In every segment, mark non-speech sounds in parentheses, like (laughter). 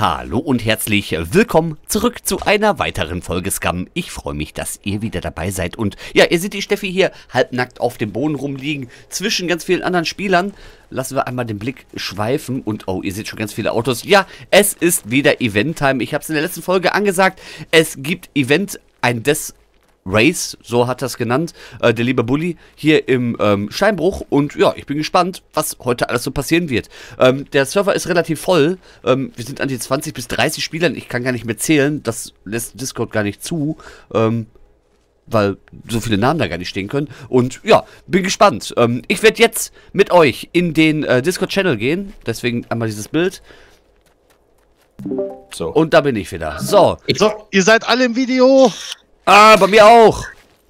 Hallo und herzlich willkommen zurück zu einer weiteren Folge Scam. Ich freue mich, dass ihr wieder dabei seid. Und ja, ihr seht die Steffi hier halbnackt auf dem Boden rumliegen, zwischen ganz vielen anderen Spielern. Lassen wir einmal den Blick schweifen. Und oh, ihr seht schon ganz viele Autos. Ja, es ist wieder Event-Time. Ich habe es in der letzten Folge angesagt. Es gibt Event, ein Des Race, so hat er es genannt, äh, der liebe Bully, hier im ähm, Steinbruch. Und ja, ich bin gespannt, was heute alles so passieren wird. Ähm, der Server ist relativ voll. Ähm, wir sind an die 20 bis 30 Spielern. Ich kann gar nicht mehr zählen. Das lässt Discord gar nicht zu. Ähm, weil so viele Namen da gar nicht stehen können. Und ja, bin gespannt. Ähm, ich werde jetzt mit euch in den äh, Discord-Channel gehen. Deswegen einmal dieses Bild. So. Und da bin ich wieder. So. So, ihr seid alle im Video. Ah, bei mir auch.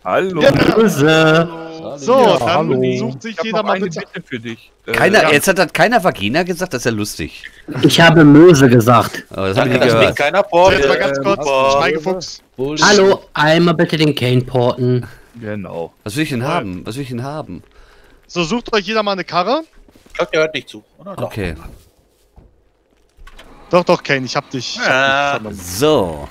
Hallo. Ja. Grüße. So, Ja, dann hallo. sucht sich jeder mal eine bitte. Bitte für dich. Äh, Keiner, ja. Jetzt hat, hat keiner Vagina gesagt, das ist ja lustig. Ich habe Möse gesagt. Aber das habe ich nicht gehört. keiner So, vor. jetzt mal ganz äh, kurz, super. Schweigefuchs. Hallo, einmal bitte den Kane porten. Genau. Was will ich denn haben? Was will ich denn haben? So, sucht euch jeder mal eine Karre. Ich glaub, der hört nicht zu. Oder? Okay. Doch, doch, Kane, ich hab dich. Ich hab dich vernommen. So.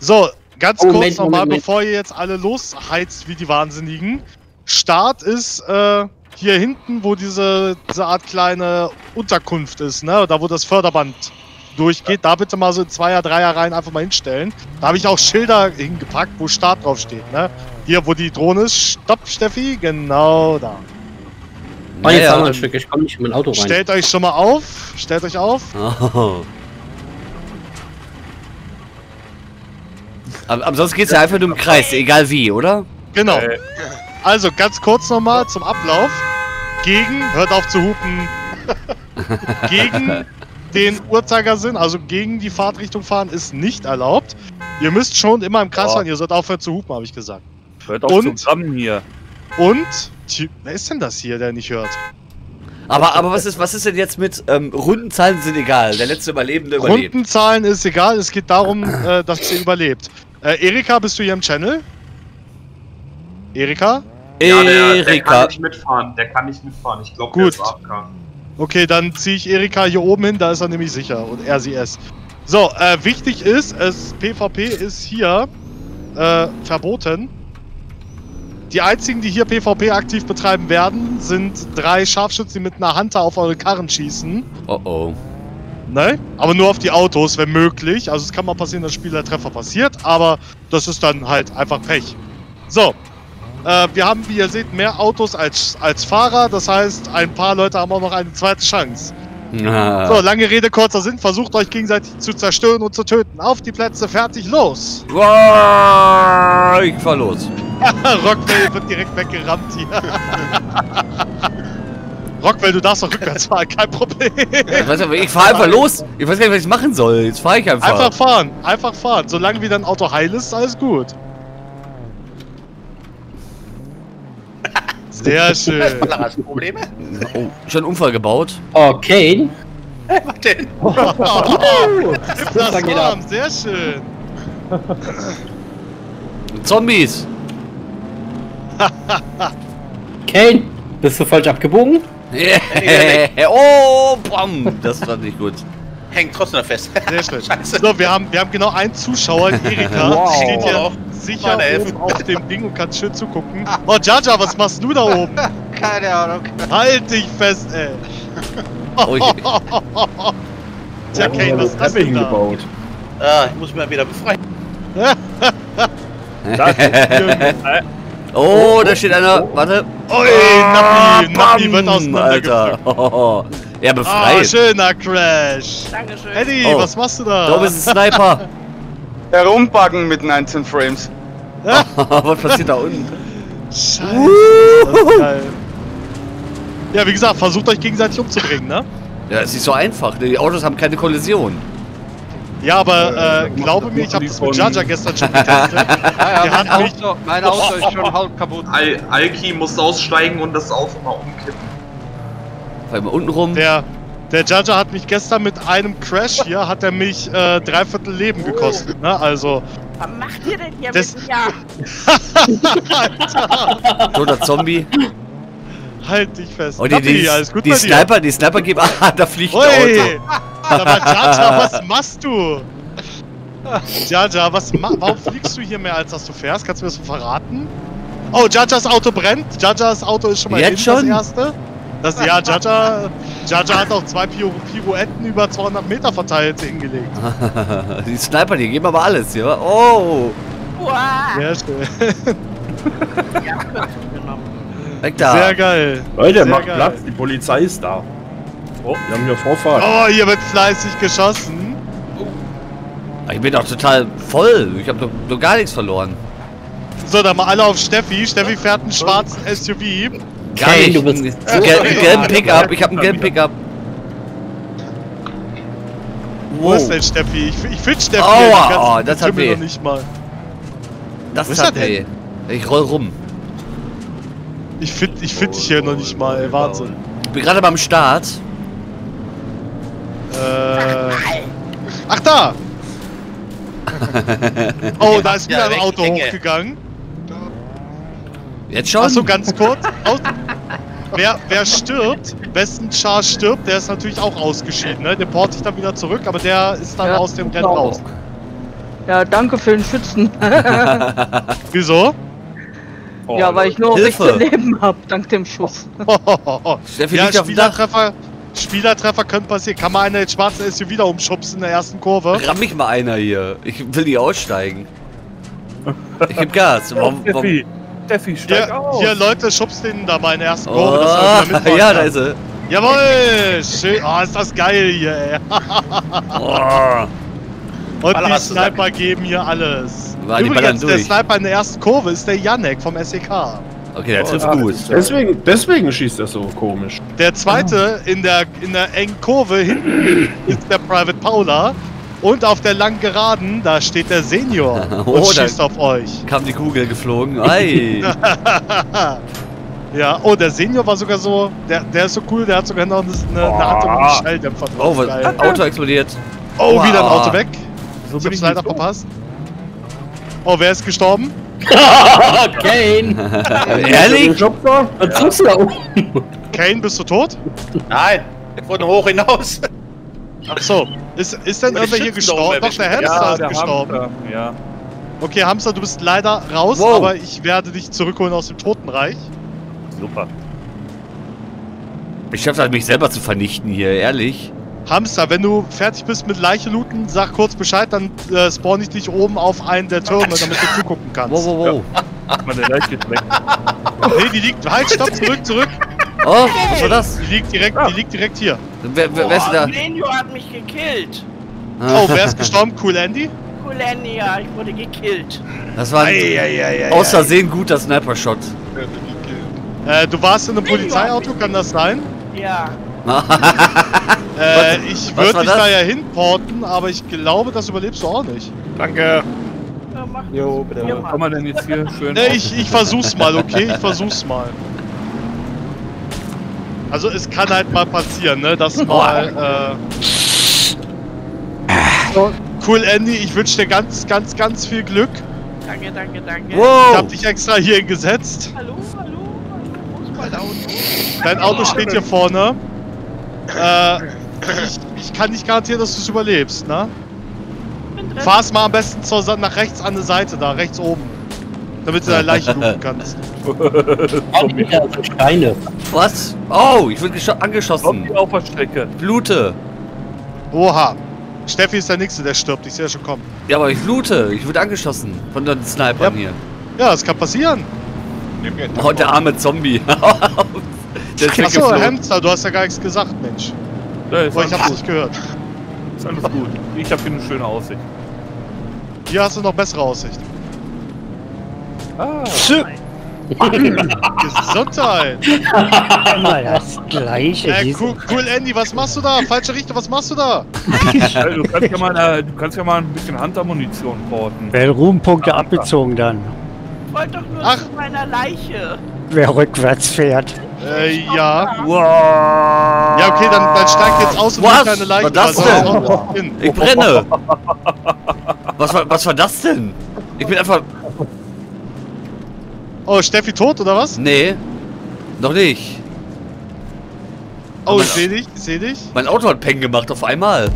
so, ganz Oh, kurz Moment, nochmal, Moment, Moment. bevor ihr jetzt alle losheizt wie die Wahnsinnigen. Start ist äh, hier hinten, wo diese, diese Art kleine Unterkunft ist, ne? Da wo das Förderband durchgeht. Da bitte mal so in Zweier-, Dreier-Reihen einfach mal hinstellen. Da habe ich auch Schilder hingepackt, wo Start draufsteht, ne? Hier, wo die Drohne ist. Stopp, Steffi. Genau da. Oh, jetzt haben wir ein Stück, ich komme nicht in mein Auto rein. Stellt euch schon mal auf. Stellt euch auf. Oh. Aber, aber sonst geht es ja einfach nur im Kreis, egal wie, oder? Genau. Äh. Also ganz kurz nochmal zum Ablauf. Gegen, hört auf zu hupen, (laughs) gegen den Uhrzeigersinn, also gegen die Fahrtrichtung fahren, ist nicht erlaubt. Ihr müsst schon immer im Kreis Ja. fahren, ihr sollt aufhören zu hupen, habe ich gesagt. Hört auf Und? zu Gramm hier. Und, wer ist denn das hier, der nicht hört? Aber, aber was, ist, was ist denn jetzt mit ähm, Rundenzahlen sind egal? Der letzte Überlebende überlebt. Rundenzahlen ist egal, es geht darum, äh, dass ihr überlebt. Äh, Erika, bist du hier im Channel? Erika? Ja, der, der kann Erika. nicht mitfahren. Der kann nicht mitfahren. Ich glaube, der ist AFK. Okay, dann ziehe ich Erika hier oben hin, da ist er nämlich sicher. Und er sie es. So, äh, wichtig ist, es PvP ist hier äh, verboten. Die einzigen, die hier PvP aktiv betreiben werden, sind drei Scharfschützen, die mit einer Hunter auf eure Karren schießen. Oh oh. Ne? Aber nur auf die Autos, wenn möglich. Also es kann mal passieren, dass Spielertreffer passiert, aber das ist dann halt einfach Pech. So. Äh, wir haben, wie ihr seht, mehr Autos als, als Fahrer. Das heißt, ein paar Leute haben auch noch eine zweite Chance. Ah. So, lange Rede, kurzer Sinn. Versucht euch gegenseitig zu zerstören und zu töten. Auf die Plätze, fertig, los! Wow, ich fahr los. (laughs) Rockwell wird direkt weggerammt hier. (laughs) Rockwell, du darfst doch rückwärts fahren, kein Problem. Ich, weiß, aber ich fahr einfach los. Ich weiß gar nicht, was ich machen soll. Jetzt fahr ich einfach. Einfach fahren, einfach fahren. Solange wie dein Auto heil ist, alles gut. (laughs) Sehr schön. Probleme? Oh, schon einen Unfall gebaut. Oh, Kane? Was denn? (laughs) Oh, das Da geht ab. warm, sehr schön. (laughs) Zombies. Kane? Bist du falsch abgebogen? (laughs) oh, bam. Das war nicht gut. Hängt trotzdem noch fest. Sehr schön. (laughs) Scheiße. So, wir haben, wir haben genau einen Zuschauer, (laughs) Erika, Wow. steht hier Oh, sicher oben auf dem Ding und kann schön zugucken. Oh, Jaja, was machst du da oben? Keine Ahnung. Halt dich fest, ey. Oh, ich, Tja, Kane, was ist das denn da? Ah, ich muss mich mal wieder befreien. Das ist oh, da steht einer. Warte. Oi, Nappi, Nappi wird. Alter. (laughs) Ja, Ah, befreit. schöner Crash. Dankeschön. Eddie, Oh. was machst du da? da oben ist ein Sniper. (laughs) Herumbuggen mit 19 Frames. (laughs) was passiert da unten? Scheiße. Ja, wie gesagt, versucht euch gegenseitig umzubringen, ne? Ja, es ist nicht so einfach. Die Autos haben keine Kollision. Ja, aber Äh, glaube mir, ich habe das mit Jaja gestern schon getestet. (laughs) Ja, ja, Der mein hat mich- Auto, mein Auto ist schon (laughs) halb kaputt. Al Alki muss aussteigen und das Auto mal umkippen. Fahr mal unten rum. Der, der Jaja hat mich gestern mit einem Crash hier, hat er mich äh, dreiviertel Leben gekostet, ne? Also, Was macht ihr denn hier Das- mit mir? (laughs) Toter Zombie. halt dich fest. Oh, die, die, alles gut die? Sniper, die Sniper geben. Ah, da fliegt ein Ui! Auto. Sag mal, Jaja, was machst du? Jaja, was ma warum fliegst du hier mehr, als dass du fährst? Kannst du mir das verraten? Oh, Jajas Auto brennt. Jajas Auto ist schon mal Jetzt innen, schon? das erste. Das, ja, Jaja, Jaja hat auch zwei Piro Pirouetten über 200 Meter verteilt hingelegt. (laughs) die Sniper, die geben aber alles, ja? Oh! Sehr schön. Weg da! Sehr geil. Leute, Sehr macht geil. Platz, die Polizei ist da. Oh, wir haben hier Vorfahrt. Oh, hier wird fleißig geschossen. Ich bin doch total voll. Ich habe doch, doch gar nichts verloren. So, dann mal alle auf Steffi. Steffi fährt einen schwarzen SUV. Gar nicht. du bist- Einen gel einen gelben Pickup. Ich habe einen gelben Pickup. Wo ist denn Steffi? Ich, ich finde Steffi Aua, oh, das hat weh. noch nicht mal. Das Wo ist hat er weh. Ich roll rum. Ich finde ich find dich hier noch nicht mal, ey, Wahnsinn. Ich bin gerade beim Start. Äh. Ach da! (laughs) Oh, da ist wieder Ja, ein Auto Ecke. hochgegangen. Jetzt schon? Achso, ganz kurz. Aus wer, wer stirbt, wessen Char stirbt, der ist natürlich auch ausgeschieden. Ne? Den porte ich dann wieder zurück, aber der ist dann Ja, aus dem Rennen raus. Ja, danke für den Schützen. (laughs) Wieso? Oh, ja, weil ich nur Hilfe. rechte Leben hab, dank dem Schuss. (laughs) Steffi ja, liegt auf dem Dach. Spielertreffer, Spielertreffer können passieren. Kann man eine schwarze SUV da umschubsen in der ersten Kurve? Ramm mich mal einer hier. Ich will nicht aussteigen. Ich geb Gas. (laughs) Warum, warum? Steffi, Steffi, steig Hier, aus. hier, Leute, schubst den da mal in der ersten Oh, Kurve. dass er wieder mitfahren (laughs) ja, kann. da ist er. Jawohl! Schön. Oh, ist das geil hier, ey. Oh. (laughs) Und Baller die. Sniper geben hier alles. War Übrigens, der. Sniper in der ersten Kurve ist der Janek vom SEK. Okay, der trifft Ah, gut. Deswegen, deswegen schießt er so komisch. Der zweite in der, in der engen Kurve hinten (laughs) ist der Private Paula. Und auf der langen Geraden, da steht der Senior (laughs) Oh, und schießt auf euch. (laughs) Kam die Kugel geflogen. Ei. ja, oh, der Senior war sogar so, der, der ist so cool, der hat sogar noch eine, eine, eine Hand um den Schalldämpfer drauf. Oh, was, Geil. Auto explodiert. oh, Wow. wieder ein Auto weg. So Ich bin hab's ich leider verpasst. Oh, wer ist gestorben? (laughs) Kane! (laughs) Ehrlich? Was tust du da oben? Kane, bist du tot? Nein, ich wollte hoch hinaus. Ach so. Ist, ist denn irgendwer hier gestorben? Doch, der. Hamster Ja, ist der gestorben. Hamster. Ja, Okay, Hamster, du bist leider raus, Wow. aber ich werde dich zurückholen aus dem Totenreich. super. Ich schaff's halt, mich selber zu vernichten hier, ehrlich. Hamster, wenn du fertig bist mit Leiche looten, sag kurz Bescheid, dann äh, spawn ich dich oben auf einen der Türme, damit du zugucken kannst. Wow, wow, wow. Meine Leiche geht weg. Nee, die liegt. Halt, stopp, zurück, zurück. Oh, was war das? Die liegt direkt, die liegt direkt hier. Wer, wer, wer ist denn da? Lenio hat mich gekillt. Oh, wer ist gestorben? Cool Andy? Kulenia, ich wurde gekillt. Das war ein aus Versehen guter Sniper-Shot. Äh, du warst in einem Polizeiauto, kann das sein? Ja. Äh, ich würde dich das? da ja hinporten, aber ich glaube, das überlebst du auch nicht. Danke. ja mach Jo, das. bitte. Ja, Wo kann man denn jetzt hier schön Nee, ich, ich versuch's mal, okay? Ich versuch's mal. Also es kann halt mal passieren, ne? Dass mal, äh... Cool Andy, ich wünsche dir ganz, ganz, ganz viel Glück. Danke, danke, danke. Ich Wow! hab dich extra hier hingesetzt. Hallo, hallo, hallo. Wo ist mein Auto? Dein Auto steht hier vorne. Äh, ich, ich kann nicht garantieren, dass du es überlebst, ne? Drin. Fahr's mal am besten zur, nach rechts an der Seite da, rechts oben. Damit du deine Leiche (laughs) looten kannst. Ja, Steine. Was? Oh, ich wurde gescho- angeschossen. Zombie auf der Strecke. Blute. Oha. Steffi ist der Nächste, der stirbt. Ich sehe schon kommen. Ja, aber ich blute. Ich wurde angeschossen von den Snipern hier. Ja, das kann passieren. Oh, der arme Zombie. (laughs) (laughs) der ist Achso. Hamster, du hast ja gar nichts gesagt, Mensch. Ja, Oh, ich hab's nicht gehört. ist alles gut. Ich habe hier eine schöne Aussicht. Hier hast du noch bessere Aussicht. Ah, (laughs) Gesundheit. Immer das Gleiche. Äh, cool, cool, Andy, was machst du da? Falsche Richtung, was machst du da? also, du, kannst ja mal, äh, du kannst ja mal ein bisschen Hunter-Munition porten. Werden Ruhmpunkte Ah, abgezogen dann, Ich wollte doch nur Ach. zu meiner Leiche. wer rückwärts fährt. Äh, ja. Wow. Ja, okay, dann, dann steig jetzt aus und Was? nimm deine Leiche. Was das weil sonst denn? Ich brenne. Was war, was war das denn? Ich bin einfach... Oh, Steffi tot oder was? Nee. Noch nicht. Oh, ich seh dich, ich seh dich. Mein Auto hat Peng gemacht auf einmal.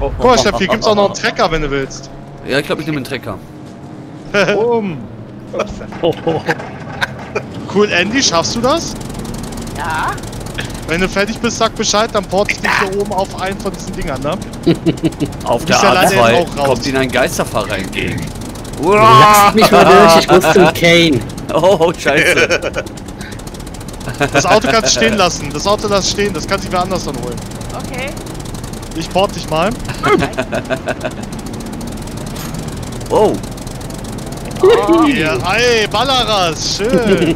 Guck mal, Steff, hier gibt's auch noch einen Trecker, wenn du willst. Ja, ich glaube, ich nehme einen Trecker. (laughs) (laughs) Cool, Andy, schaffst du das? Ja? Wenn du fertig bist, sag Bescheid, dann port ich dich hier oben auf einen von diesen Dingern, ne? (laughs) Auf Du der bist ja leider A2 auch raus. kommt ihnen ein Geisterfahrer entgegen. Lasst mich mal durch, ich muss zum (laughs) Kane. Oh, scheiße. Das Auto kannst du stehen lassen. Das Auto lass stehen, das kann sich wer anders dann holen. Okay. Ich port dich mal. (laughs) Oh, Ja, ey, Ballaras, schön.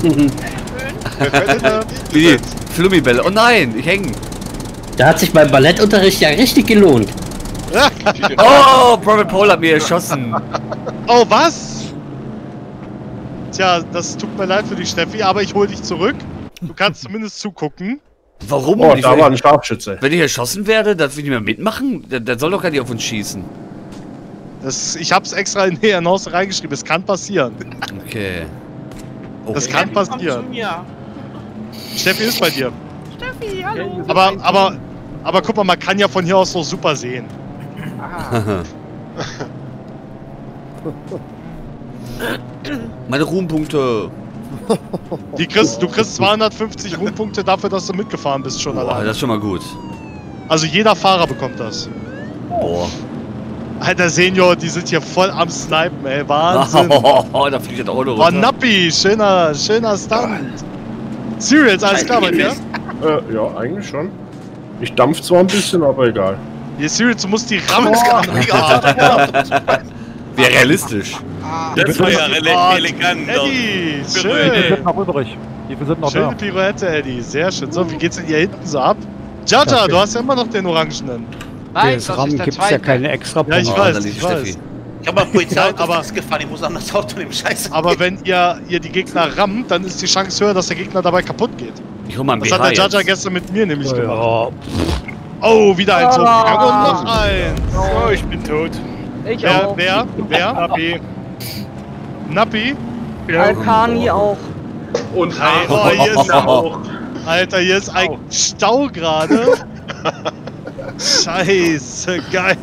Bitte. Wie die Flummibälle. Oh nein, ich hänge. Da hat sich mein Ballettunterricht ja richtig gelohnt. (laughs) Oh, Private Paul hat mir erschossen. Oh, was? Tja, das tut mir leid für dich, Steffi, aber ich hol dich zurück. Du kannst (laughs) zumindest zugucken. Warum? Oh, Ich da war ein Scharfschütze. Wenn ich erschossen werde, darf ich nicht mehr mitmachen? Der, der soll doch gar nicht auf uns schießen. Das, ich hab's extra in die Annonce reingeschrieben. Es kann passieren. Okay. Oh, Das kann Komm zu passieren. Steffi ist bei dir. Steffi, hallo. Aber, aber, aber guck mal, man kann ja von hier aus so super sehen. (laughs) Meine Ruhmpunkte. Die kriegst, du kriegst 250 Ruhmpunkte dafür, dass du mitgefahren bist schon Boah, allein. das ist schon mal gut. Also jeder Fahrer bekommt das. Boah. Alter Senior, die sind hier voll am Snipen, ey. Wahnsinn. (laughs) da fliegt das Auto runter. Nappi, schöner, schöner Stunt. Serious, alles klar bei dir? Äh, ja, eigentlich schon. Ich dampf zwar ein bisschen, aber egal. Hier, Serious, du musst die Rammen (laughs) Wäre realistisch. Das war ja elegant. Eddie, schön. noch übrig. Die sind noch Schöne Pirouette, Eddie. Sehr schön. So, wie geht's denn hier hinten so ab? Jaja, du hast ja immer noch den Orangenen. Nein, Das das RAM ist der gibt es ja keine extra Ja, ich weiß, da ich weiß. Ich hab mal Polizeiauto Aber- fast gefahren, ich muss an das Auto nehmen, scheiße. Aber wenn ihr, ihr die Gegner rammt, dann ist die Chance höher, dass der Gegner dabei kaputt geht. Ich hol mal einen Das BH hat der Jaja jetzt. gestern mit mir nämlich gemacht. Ja, Oh, wieder ein Tor. Ah. Und noch eins. Oh, ich bin tot. Ich Wer, auch. wer? Wer? Nappi. Nappi? Alkani auch. Und Haare oh, hier ist ja auch. Alter, hier ist ein Stau gerade. (laughs) Scheiße, geil.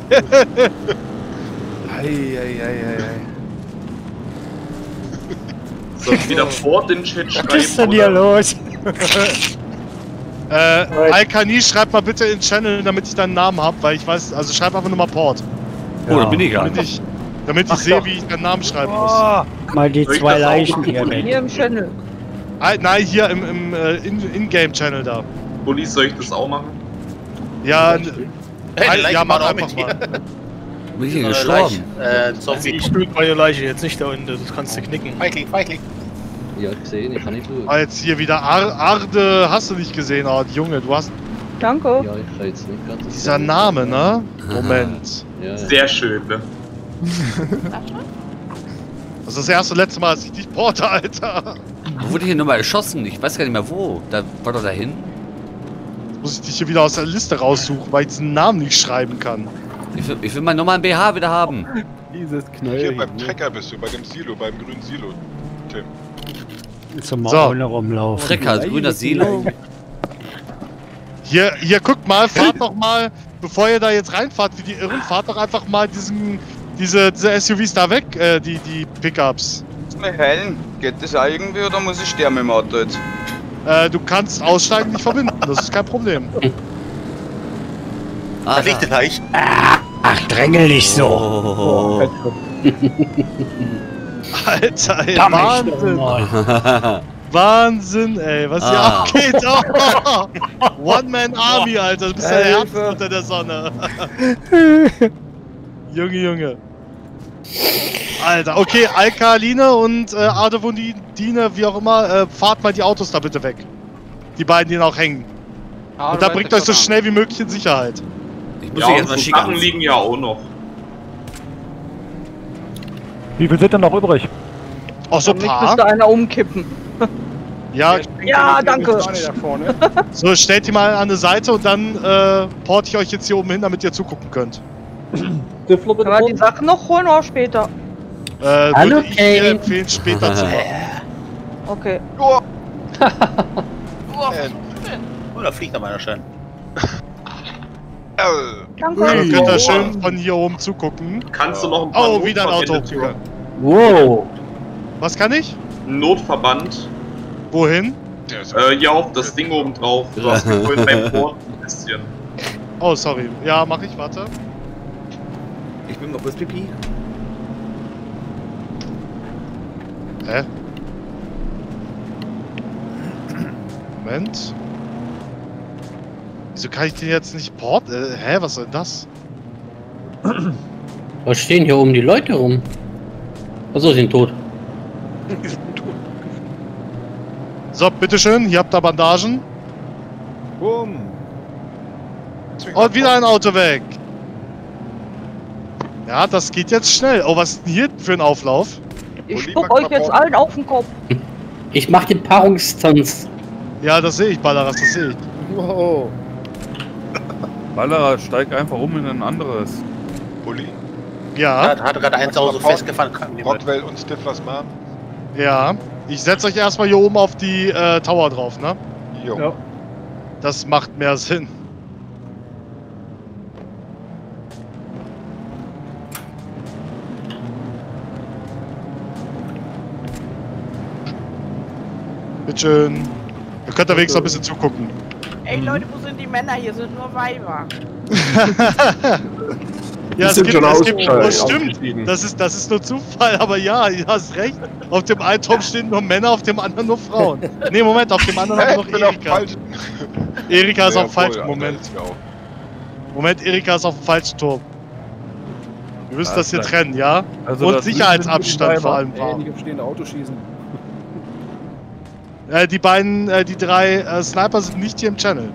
(laughs) Soll ich wieder vor den Chat was ist denn schreiben? hier Oder? los? (laughs) Äh, Alkani, schreib mal bitte in den Channel, damit ich deinen Namen hab, weil ich weiß, also schreib einfach nur mal Port. Oh, da bin ich gar Damit nicht. ich, damit ich sehe, wie ich deinen Namen schreiben muss. Mal die zwei Leichen hier weg. Hier im Channel. Ah, nein, hier im, im äh, In- In-Game-Channel da. Bulli, soll ich das auch machen? Ja, Hey, ja, mach einfach mal. Bin ich hier gestorben? Leiche, Äh, Zombie. Ich tue meine Leiche jetzt nicht da unten, das kannst du knicken. Feigling, Feigling. Ja, gesehen, ich kann nicht durch. Ah, jetzt hier wieder Ar Arde, hast du nicht gesehen, oh, Junge, du hast Danke. Ja, ich kann jetzt nicht ganz. dieser Name, ne? Moment. Ja, Sehr schön, ne? (laughs) Das ist das erste und letzte Mal, dass ich dich porte, Alter. Wo wurde ich hier nochmal erschossen? Ich weiß gar nicht mehr wo. Da war doch dahin. Jetzt muss ich dich hier wieder aus der Liste raussuchen, weil ich diesen Namen nicht schreiben kann. Ich will, ich will meinen normalen BH wieder haben. Dieses Hier beim Trecker bist du, bei dem Silo, beim grünen Silo. Tim. Zum So. rumlaufen. Trecker, grüner Silo. Hier, hier, guckt mal, fahrt doch mal, bevor ihr da jetzt reinfahrt wie die Irren, fahrt doch einfach mal diesen, diese, diese SUVs da weg, äh, die, die Pickups. Helen, geht das auch irgendwie oder muss ich sterben im Auto jetzt? Äh, du kannst aussteigen, nicht verbinden, das ist kein Problem. (laughs) Ah, Da liegt der Leich. Ach, drängel nicht so. Oh. (laughs) Alter, ey, Wahnsinn. (laughs) Wahnsinn, ey, was hier Ah. abgeht. (laughs) Oh, One-Man-Army, Alter, du bist ja der Herz unter der Sonne. Junge, Junge. Alter, okay, Alkaline und äh, Adevondine, wie auch immer, äh, fahrt mal die Autos da bitte weg. Die beiden, die noch hängen. Und da bringt euch so schnell wie möglich in Sicherheit. Ich muss Ja, dich jetzt mal unsere schicken. Sachen liegen ja auch noch. Wie viel sind denn noch übrig? Auch so paar. müsste einer umkippen. Ja, Ja, danke. so stellt die mal an eine Seite und dann äh, porte ich euch jetzt hier oben hin, damit ihr zugucken könnt. Können wir die Sachen noch holen oder später? Äh, Hallo, würde ich dir Kane. empfehlen, später zu machen. (laughs) Okay. Oh, (laughs) da fliegt noch einer schön. Danke. Dann könnt ihr schön von hier oben zugucken. Kannst du noch ein paar Oh, wieder ein Auto. Wow. Was kann ich? Notverband. Wohin? Äh, hier auf das Ding oben drauf. Du hast vorhin beim Port ein bisschen. Oh, sorry. Ja, mach ich, warte. Ich bin mal kurz Pipi. Hä? Moment. Wieso kann ich den jetzt nicht port? Äh, hä, was soll das? Was stehen hier oben die Leute rum? Achso, (laughs) sind tot. So, bitteschön, hier habt ihr Bandagen. Boom. Und wieder ein Auto weg. Ja, das geht jetzt schnell. Oh, was ist denn hier für ein Auflauf? Ich spuck euch jetzt allen auf den Kopf. Ich mach den Paarungstanz. Ja, das sehe ich, Ballaras, das sehe ich. Wow. Ballerer, steig einfach um in ein anderes. Bulli. Ja, Da hat gerade eins auch so festgefahren. Rockwell und Stiflers Mom. ja. Ich setze euch erstmal hier oben auf die äh, Tower drauf, ne? Jo. Ja. Das macht mehr Sinn. Bitteschön. Ihr könnt da wenigstens noch ein bisschen zugucken. Ey Leute, wo Männer? Hier sind nur Weiber. (laughs) ja, es gibt, schon es gibt, das stimmt. Das ist, das ist nur Zufall, aber ja, du hast recht. Auf dem einen Turm stehen nur Männer, auf dem anderen nur Frauen. Nee, Moment, auf dem anderen haben wir noch Erika. Erika ist Ja, auf dem falschen Moment. Moment, Erika ist auf dem falschen Turm. Wir müssen das hier trennen, ja? Also Und Sicherheitsabstand vor allem stehende Auto schießen. Äh, die beiden, äh, die drei äh, Sniper sind nicht hier im Channel.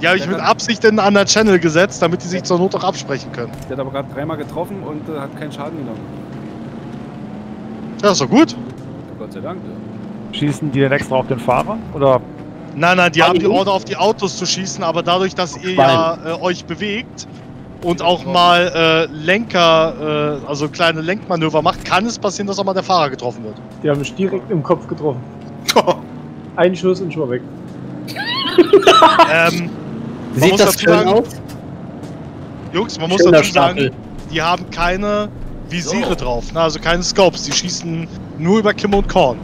Die habe ich mit Absicht in einen anderen Channel gesetzt, damit die sich zur Not auch absprechen können. Der hat aber gerade dreimal getroffen und äh, hat keinen Schaden genommen. Ja, ist doch gut. Gott sei Dank. Ja. Schießen die denn extra auf den Fahrer? Oder? Nein, nein, die Hallo? haben die Order auf die Autos zu schießen, aber dadurch, dass ihr ja äh, euch bewegt und auch mal äh, Lenker, äh, also kleine Lenkmanöver macht, kann es passieren, dass auch mal der Fahrer getroffen wird. Die haben mich direkt im Kopf getroffen. (laughs) Ein Schuss und schon mal weg. ähm, man Sieht muss das schön sagen, aus? Jungs, man muss Schöner dazu sagen, Stapel. die haben keine Visiere drauf, ne? also keine Scopes, die schießen nur über Kim und Korn.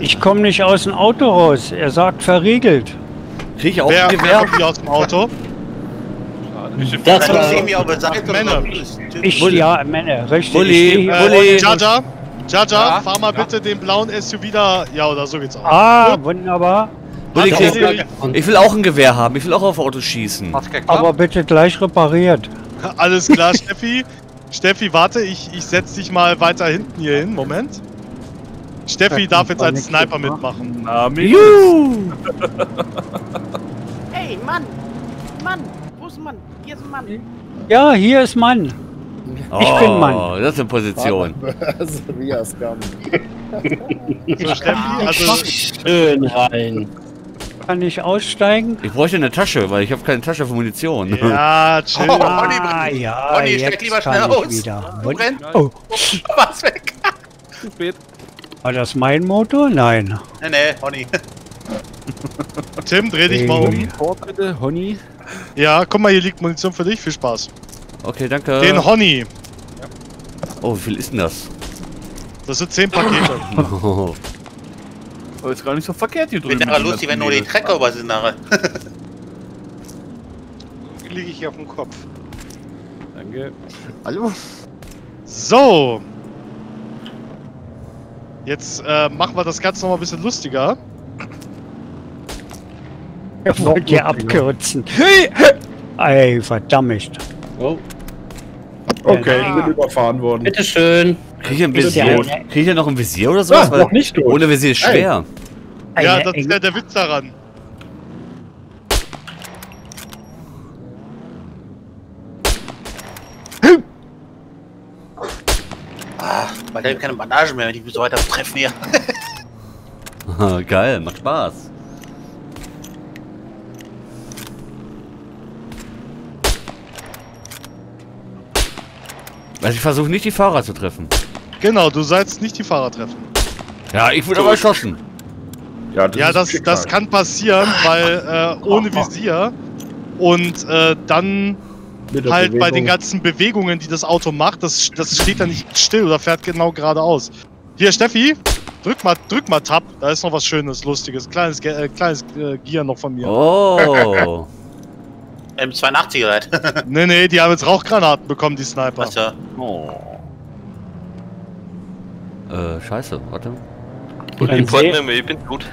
Ich komme nicht aus dem Auto raus. Er sagt verriegelt. Krieg ich auch Wer ein Gewehr? kommt hier aus dem Auto? Das Also, war auf der Seite. Männer. Ich, Bulli. ja, Männer, richtig. Bulli, Äh, Bulli. Jaja, Jaja, Ja? fahr mal bitte den blauen SUV da. Ja, oder so geht's auch. Ah, wunderbar. Hat krieg, der- ich will auch ein Gewehr haben. Ich will auch auf Autos schießen. Aber bitte gleich repariert. (laughs) Alles klar, Steffi. Steffi, warte, ich, ich setz dich mal weiter hinten hier hin. Moment. Steffi Da darf jetzt als Sniper mit, mitmachen. Na. Juhu! (laughs) Ey, Mann! Mann! Wo ist ein Mann? Hier ist ein Mann. Ja, hier ist Mann. Ich bin Mann. Oh, das ist eine Position. (laughs) So, Steffi, also schön rein. Kann ich aussteigen? Ich bräuchte eine Tasche, weil ich habe keine Tasche für Munition. ja, chill. Oh, Olli, ja, Olli, steig lieber schnell aus. wieder. Du brennst. Oh, (laughs) Was weg? Zu spät. war das mein Motor? Nein. Nee, nee, Honey. (laughs) Tim, dreh dich mal um. Port bitte, Honey. Ja, guck mal, hier liegt Munition für dich. Viel Spaß. Okay, danke. Den Honey. Oh, wie viel ist denn das? Das sind 10 Pakete. Oh. (laughs) Aber ist gar nicht so verkehrt hier drüben. Wird nachher lustig, wenn nur die Trecker über sind nachher. Liege ich hier auf dem Kopf. Danke. So. Jetzt äh, machen wir das Ganze noch mal ein bisschen lustiger. Er wollte ja abkürzen. Ey, verdammt. Oh, Okay, ich bin überfahren worden. bitteschön. Krieg ich ein ja Visier? Krieg ich ja noch ein Visier oder sowas? Ah, Weil noch nicht tot. ohne Visier ist schwer. Ja, Eine das ist ja der Witz daran. Ah, weil da hab ich keine Bandagen mehr, wenn ich mich so weiter treffe hier. (laughs) Geil, macht Spaß. Also ich versuche nicht die Fahrer zu treffen. Genau, du sollst nicht die Fahrer treffen. Ja, ich wurde aber erschossen. Ja, das, Ja, das, das kann passieren, weil äh, ohne Visier und äh, dann halt bei Bewegung. den ganzen Bewegungen, die das Auto macht, das, das steht da nicht still oder fährt genau geradeaus. Hier, Steffi, drück mal, drück mal Tab, da ist noch was Schönes, Lustiges. Kleines, äh, kleines äh, Gier noch von mir. Oh. (laughs) M82 halt. Nee, nee, die haben jetzt Rauchgranaten bekommen, die Sniper. Was ja. oh. Äh, scheiße, warte. Dann, Ich seh, mir, ich bin gut.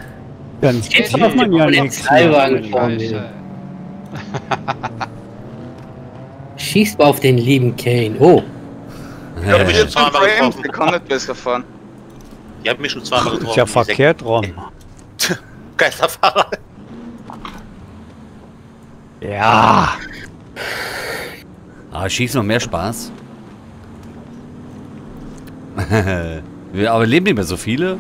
dann sieht man ja nichts mehr. (laughs) Schießt mal auf den lieben Kane. Oh, Ich hab mich schon zweimal getroffen. kann nicht besser fahren. Die haben mich schon zweimal getroffen. Ist ja verkehrt rum. Geisterfahrer. Ja. Ah, Schießen macht mehr Spaß. (laughs) Wir- Aber leben nicht mehr so viele.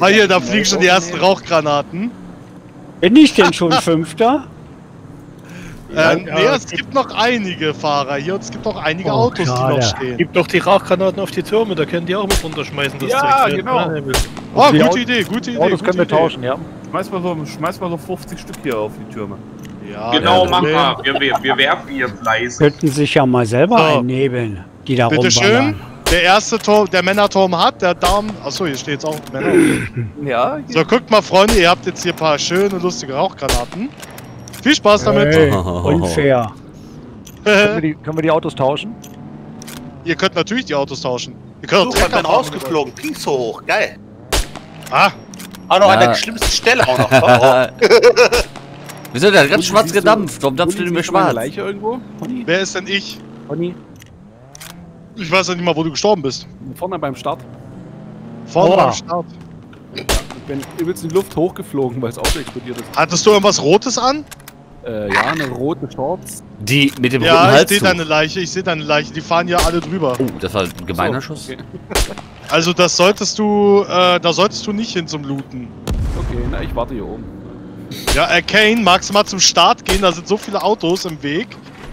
Ah, hier, da fliegen schon die ersten Rauchgranaten. Bin ich denn schon (laughs) Fünfter? Äh, nee, es gibt noch einige Fahrer hier und es gibt noch einige Oh, Autos, die schade. noch stehen. Gib doch die Rauchgranaten auf die Türme, da können die auch mit runterschmeißen. Das Ja, Zeug. genau. Oh, Die gute Idee, gute Idee. Autos gute können wir Idee. tauschen, ja. Schmeiß mal, so, schmeiß mal so 50 Stück hier auf die Türme. Ja, Genau, mach mal. Wir, wir, wir werfen hier fleißig. Könnten sich ja mal selber So. einnebeln, die da Bitte schön. Der erste Turm, der Männerturm hat, der Daumen. Achso, hier steht jetzt auch Männer. (clears throat) Ja, So, guckt mal, Freunde, ihr habt jetzt hier ein paar schöne, lustige Rauchgranaten. Viel Spaß damit. Hey, unfair. (laughs) Können wir, die, können wir die Autos tauschen? ihr könnt natürlich die Autos tauschen. Ihr könnt auch Such, ich bin Trecker rausgeflogen. Piece hoch. Geil. Ah, Auch noch an Ja. der schlimmsten Stelle auch noch. (laughs) Wieso, der hat ganz schwarz gedampft. Warum dampft der nicht mehr schwarz? Leiche irgendwo? Wer ist denn ich? Conny? Ich weiß ja nicht mal, wo du gestorben bist. Vorne beim Start. Vorne Oh. am Start. Ich bin übelst in die Luft hochgeflogen, weil das Auto explodiert ist. Hattest du irgendwas Rotes an? Äh, ja, eine rote Shorts. Die mit dem roten Ja, ich Hals. sehe deine Leiche, ich sehe deine Leiche. Die fahren ja alle drüber. Oh, das war ein gemeiner So, Schuss. Okay. Also das solltest du, äh, da solltest du nicht hin zum Looten. okay, na, ich warte hier oben. Ja, äh, Kane, magst du mal zum Start gehen? Da sind so viele Autos im Weg.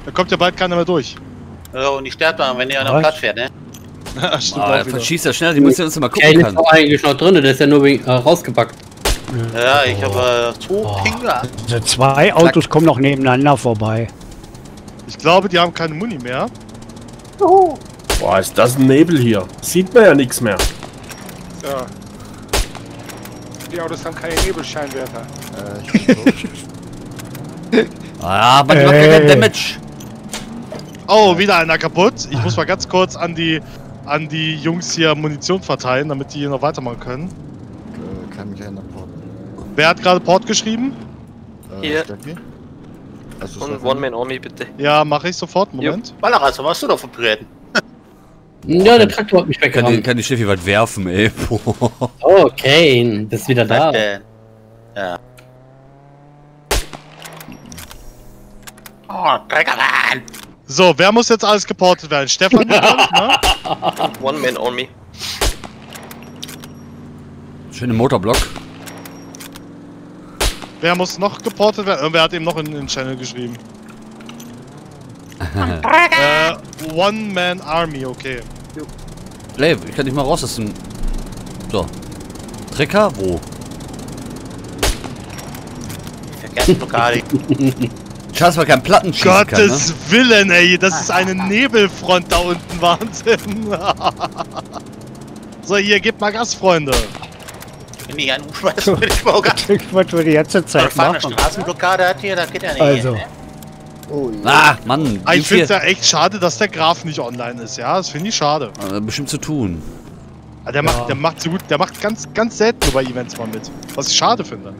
Da kommt ja bald keiner mehr durch. Ja, und die sterbt dann, wenn ihr an der Was? Platz fährt, ne? (laughs) Stimmt Ah, wieder. verschießt er schnell, die müssen uns mal gucken Kane ist doch eigentlich noch drin, der ist ja nur wegen- äh, rausgepackt. Ja, ich habe äh, zwei Oh. Finger. Also zwei Autos kommen noch nebeneinander vorbei. Ich glaube, die haben keine Muni mehr. Boah, ist das ein Nebel hier. Sieht man ja nichts mehr. Ja. Die Autos haben keine Nebelscheinwerfer. (laughs) Ah, man macht ja keinen. Damage. Oh, wieder einer kaputt. Ich muss mal ganz kurz an die, an die Jungs hier Munition verteilen, damit die hier noch weitermachen können. Äh, kann mich einer porten. Wer hat gerade Port geschrieben? Äh, Hier. Also Und? One-Man-Army bitte. Ja, mache ich sofort. Moment. Balleras, was hast du da verbreten? Ja, der Traktor hat mich Kann die, weggehauen. kann die Steffi was werfen, ey. (laughs) Oh, Kane, bist wieder da. Ja. Oh, Treckermann! So, wer muss jetzt alles geportet werden? Stefan, ne? (laughs) One-Man-Army. Schöne Motorblock. Wer muss noch geportet werden? Irgendwer hat eben noch in den Channel geschrieben. (laughs) äh, One-Man Army, okay. Lave, ich kann nicht mal raus, das ist ein... So. Trecker? Wo? Verkehrsblockade. (laughs) Schade, dass man keinen Platten schießen kann, ne? Gottes Willen, ey, das ist eine Nebelfront da unten, (laughs) Wahnsinn. so, hier, gebt mal Gas, Freunde. Wenn die einen umschmeißen, (laughs) bin ich mal gar nicht. Was wir die ganze Zeit fahren eine machen. Straßenblockade hat hier, da geht ja nicht. Also. hin, ne? Oh, Ah, Mann. Ah, ich finde es ja echt schade, dass der Graf nicht online ist, ja? Das finde ich schade. Äh, bestimmt zu tun. Ah, Der, macht, der macht so gut, der macht ganz, ganz selten nur bei Events mal mit. Was ich schade finde.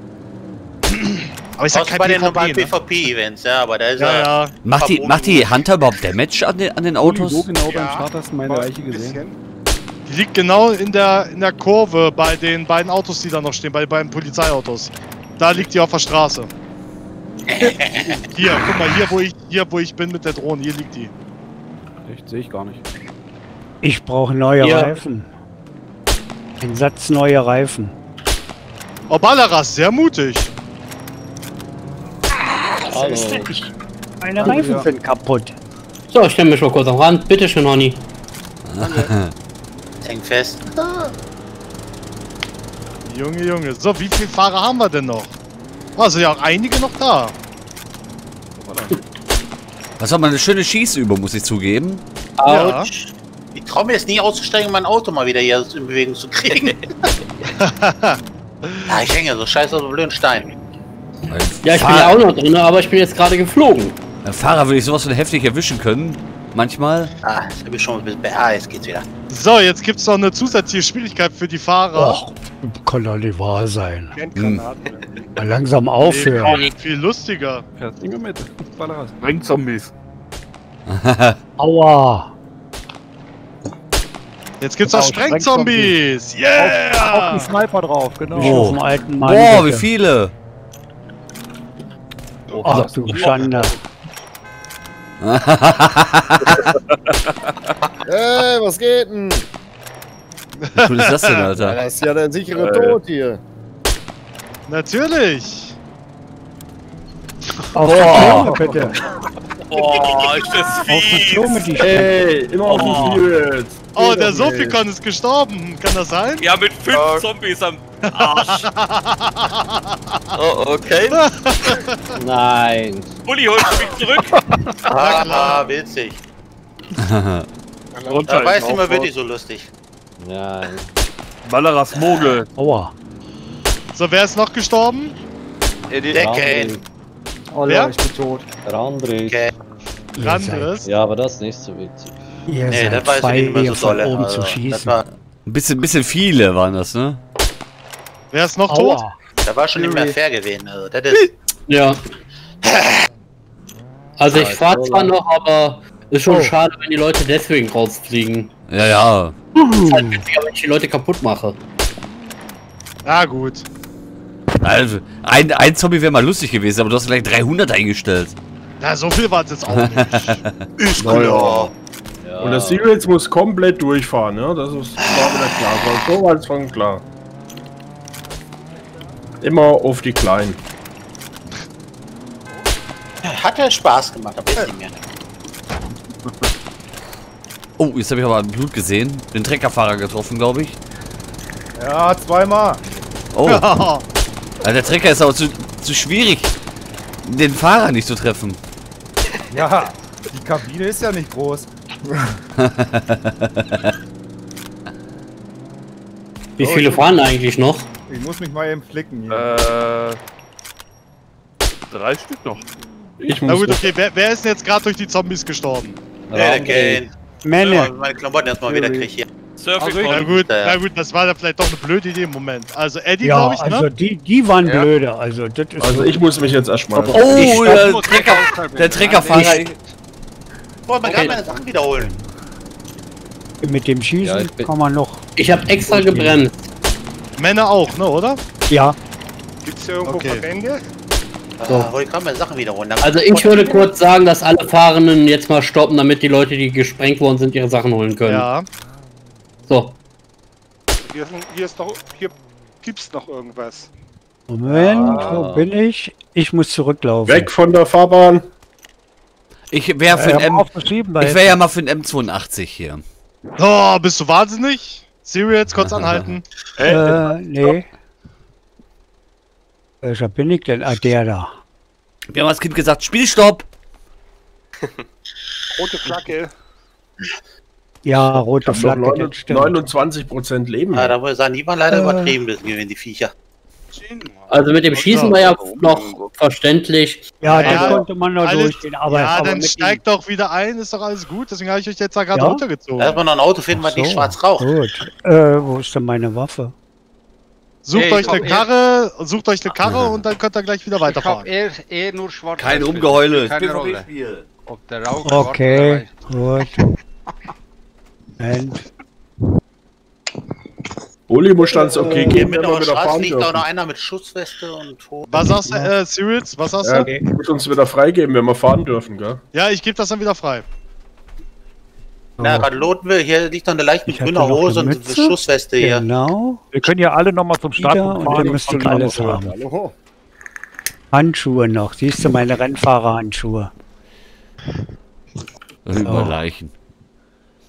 Aber ich sag kein bei den normalen PvP, ne? PvP-Events, ja, aber da ist Ja, er. ja. Macht die, macht die Hunter überhaupt Damage an den, an den Autos? Wo genau beim Ja, Start hast du meine Leiche gesehen? Die liegt genau in der, in der Kurve bei den beiden Autos, die da noch stehen, bei den beiden Polizeiautos. Da liegt die auf der Straße. (laughs) hier, guck mal, hier wo ich, hier wo ich bin mit der Drohne, hier liegt die. Echt, sehe ich gar nicht. Ich brauche neue Ja. Reifen. Ein Satz neue Reifen. Oh, Ballaras, sehr mutig. Hallo. Meine Reifen Ja. sind kaputt. So, ich stelle mich mal kurz am Rand. Bitte schön, Honey. (laughs) Häng fest. Junge, Junge. So, wie viele Fahrer haben wir denn noch? Also ja, auch einige noch da. Das war mal eine schöne Schießübung, muss ich zugeben. Autsch. Ich traue mir jetzt nie auszusteigen, um mein Auto mal wieder hier in Bewegung zu kriegen. (laughs) ah, ich hänge so scheiße auf dem blöden Stein. Ja, ich bin ja auch noch drin, aber ich bin jetzt gerade geflogen. Ein Fahrer würde ich sowas von heftig erwischen können. Manchmal. Ah, jetzt hab ich schon ein bisschen. Ah, jetzt geht's wieder. So, jetzt gibt's noch eine zusätzliche Schwierigkeit für die Fahrer. Och, kann doch nicht wahr sein. Hm. Mal langsam aufhören. Nee, viel lustiger. Ja, Dinge mit. Baller raus. Sprengzombies. (laughs) Aua. Jetzt gibt's noch Sprengzombies. Yeah! Auf den Sniper drauf, genau. Auf dem alten Mann. Boah, wie bitte. Viele. Ach du Schande. (laughs) Hey, was geht denn? Wie cool ist das denn, Alter? Das ist ja der sichere Äh. Tod hier. Natürlich. Auf Klo, bitte. Boah, ist das die Hey, immer auf Oh. den Spirit. Oh, der Sofikon ist gestorben. Kann das sein? Ja, mit fünf Zombies am Arsch. (laughs) Oh, okay. (laughs) Nein. Bulli, holst du mich zurück? (laughs) Ah, ah, witzig. Da weiß ich immer wirklich so lustig. Nein. Balleras Mogel. Aua. So, wer ist noch gestorben? Der Kane. Oh, Wer? ich bin tot. Randrich. Okay. Ihr Randes. Ja, aber das ist nicht so witzig. ihr Nee, das ich frei, nicht mehr hier so dolle. oben Also, zu schießen. war, Ein bisschen, bisschen viele waren das, ne? Wer ist noch tot? Aua. da war schon nicht mehr fair gewesen. Also, das ist. Ja. (laughs) Also ich fahr zwar noch, aber ist schon Oh. schade, wenn die Leute deswegen rausfliegen. Ja, ja. Ist halt witziger, wenn ich die Leute kaputt mache. Ja, gut. Also, ein, ein Zombie wäre mal lustig gewesen, aber du hast gleich 300 eingestellt. Na, so viel war es jetzt auch nicht. (laughs) Ist Naja. Ja. Und das Sirius muss komplett durchfahren, ja? Das ist war wieder klar. So, so weit von klar. Immer auf die Kleinen. Hat ja Spaß gemacht, aber jetzt nicht mehr. Oh, jetzt habe ich aber Blut gesehen. Den Treckerfahrer getroffen, glaube ich. Ja, zweimal. Oh, (laughs) also der Trecker ist aber zu, zu schwierig, den Fahrer nicht zu treffen. Ja, die Kabine ist ja nicht groß. (laughs) Wie viele fahren eigentlich noch? Ich muss mich mal eben flicken hier. Äh. Drei Stück noch. Ich Na muss gut, okay, wer, wer ist denn jetzt gerade durch die Zombies gestorben? Der Kane. Männer. Ja, meine Klamotten erstmal wieder krieg hier. Surfing Na gut, Ja, ja. na gut, das war dann vielleicht doch eine blöde Idee im Moment. Also Eddie, Ja, glaube ich, also ne? die, die waren blöde. Also das ist Also ich muss mich jetzt erstmal. Oh, der, Trecker, der Treckerfahrer. Wollen wir gerade meine Sachen wiederholen? mit dem Schießen Ja, ich bin- kann man noch. Ich habe extra gebremst. Männer auch, ne, oder? Ja, Gibt's hier irgendwo Okay. Verbände? Ah, wollte ich gerade meine Sachen wiederholen. Dann- Also ich würde kurz sagen, dass alle Fahrenden jetzt mal stoppen, damit die Leute, die gesprengt worden sind, ihre Sachen holen können. Ja. So. Hier, sind, hier ist noch. Hier gibt's noch irgendwas. Moment, Ah. wo bin ich? Ich muss zurücklaufen. Weg von der Fahrbahn. Ich wäre für Äh, ein M. Ich wäre ja mal für ein M82 hier. Oh, bist du wahnsinnig? Siri, jetzt kurz (laughs) anhalten. äh, nee. Welcher bin ich denn? Ah, der da. Wir haben als Kind gesagt, Spielstopp. Rote Flagge. (laughs) Ja, rote Flagge, noch das stimmt. 29 Prozent Leben. Ah, da muss ich sagen, die waren leider Äh. übertrieben, bisschen gewesen, die Viecher. Also mit dem Schießen war ja noch verständlich. Ja, Ja, da konnte man noch alles- durchgehen. Aber, ja, aber dann steigt doch wieder ein, ist doch alles gut. Deswegen habe ich euch jetzt da gerade Ja? runtergezogen. Erstmal noch ein Auto finden, was dem- nicht So, schwarz raucht. Gut. Äh, wo ist denn meine Waffe? Sucht Hey, euch ich eine Karre, sucht euch eine Karre und dann könnt ihr gleich wieder Ich hab weiterfahren. eher, eher nur schwarz. Kein Rumgeheule. Keine Rolle. Ob der Rauch Okay, gut. (laughs) (laughs) Moment. Uli muss dann okay geben, mit wenn wir wieder fahren liegt auch noch einer mit Schussweste und Tor. Was sagst du, äh, Sirius? Was sagst Ja, du? muss uns wieder freigeben, wenn wir fahren dürfen, gell? Ja, ich gebe das dann wieder frei. Na, gerade loten wir, hier liegt noch eine leicht mit grüner Hose und eine. Schussweste hier. Genau. Wir können ja alle nochmal zum und fahren. ihr müsst und ihr alles fahren. haben. Hallo. Handschuhe noch. Siehst du meine Rennfahrerhandschuhe? Über Leichen.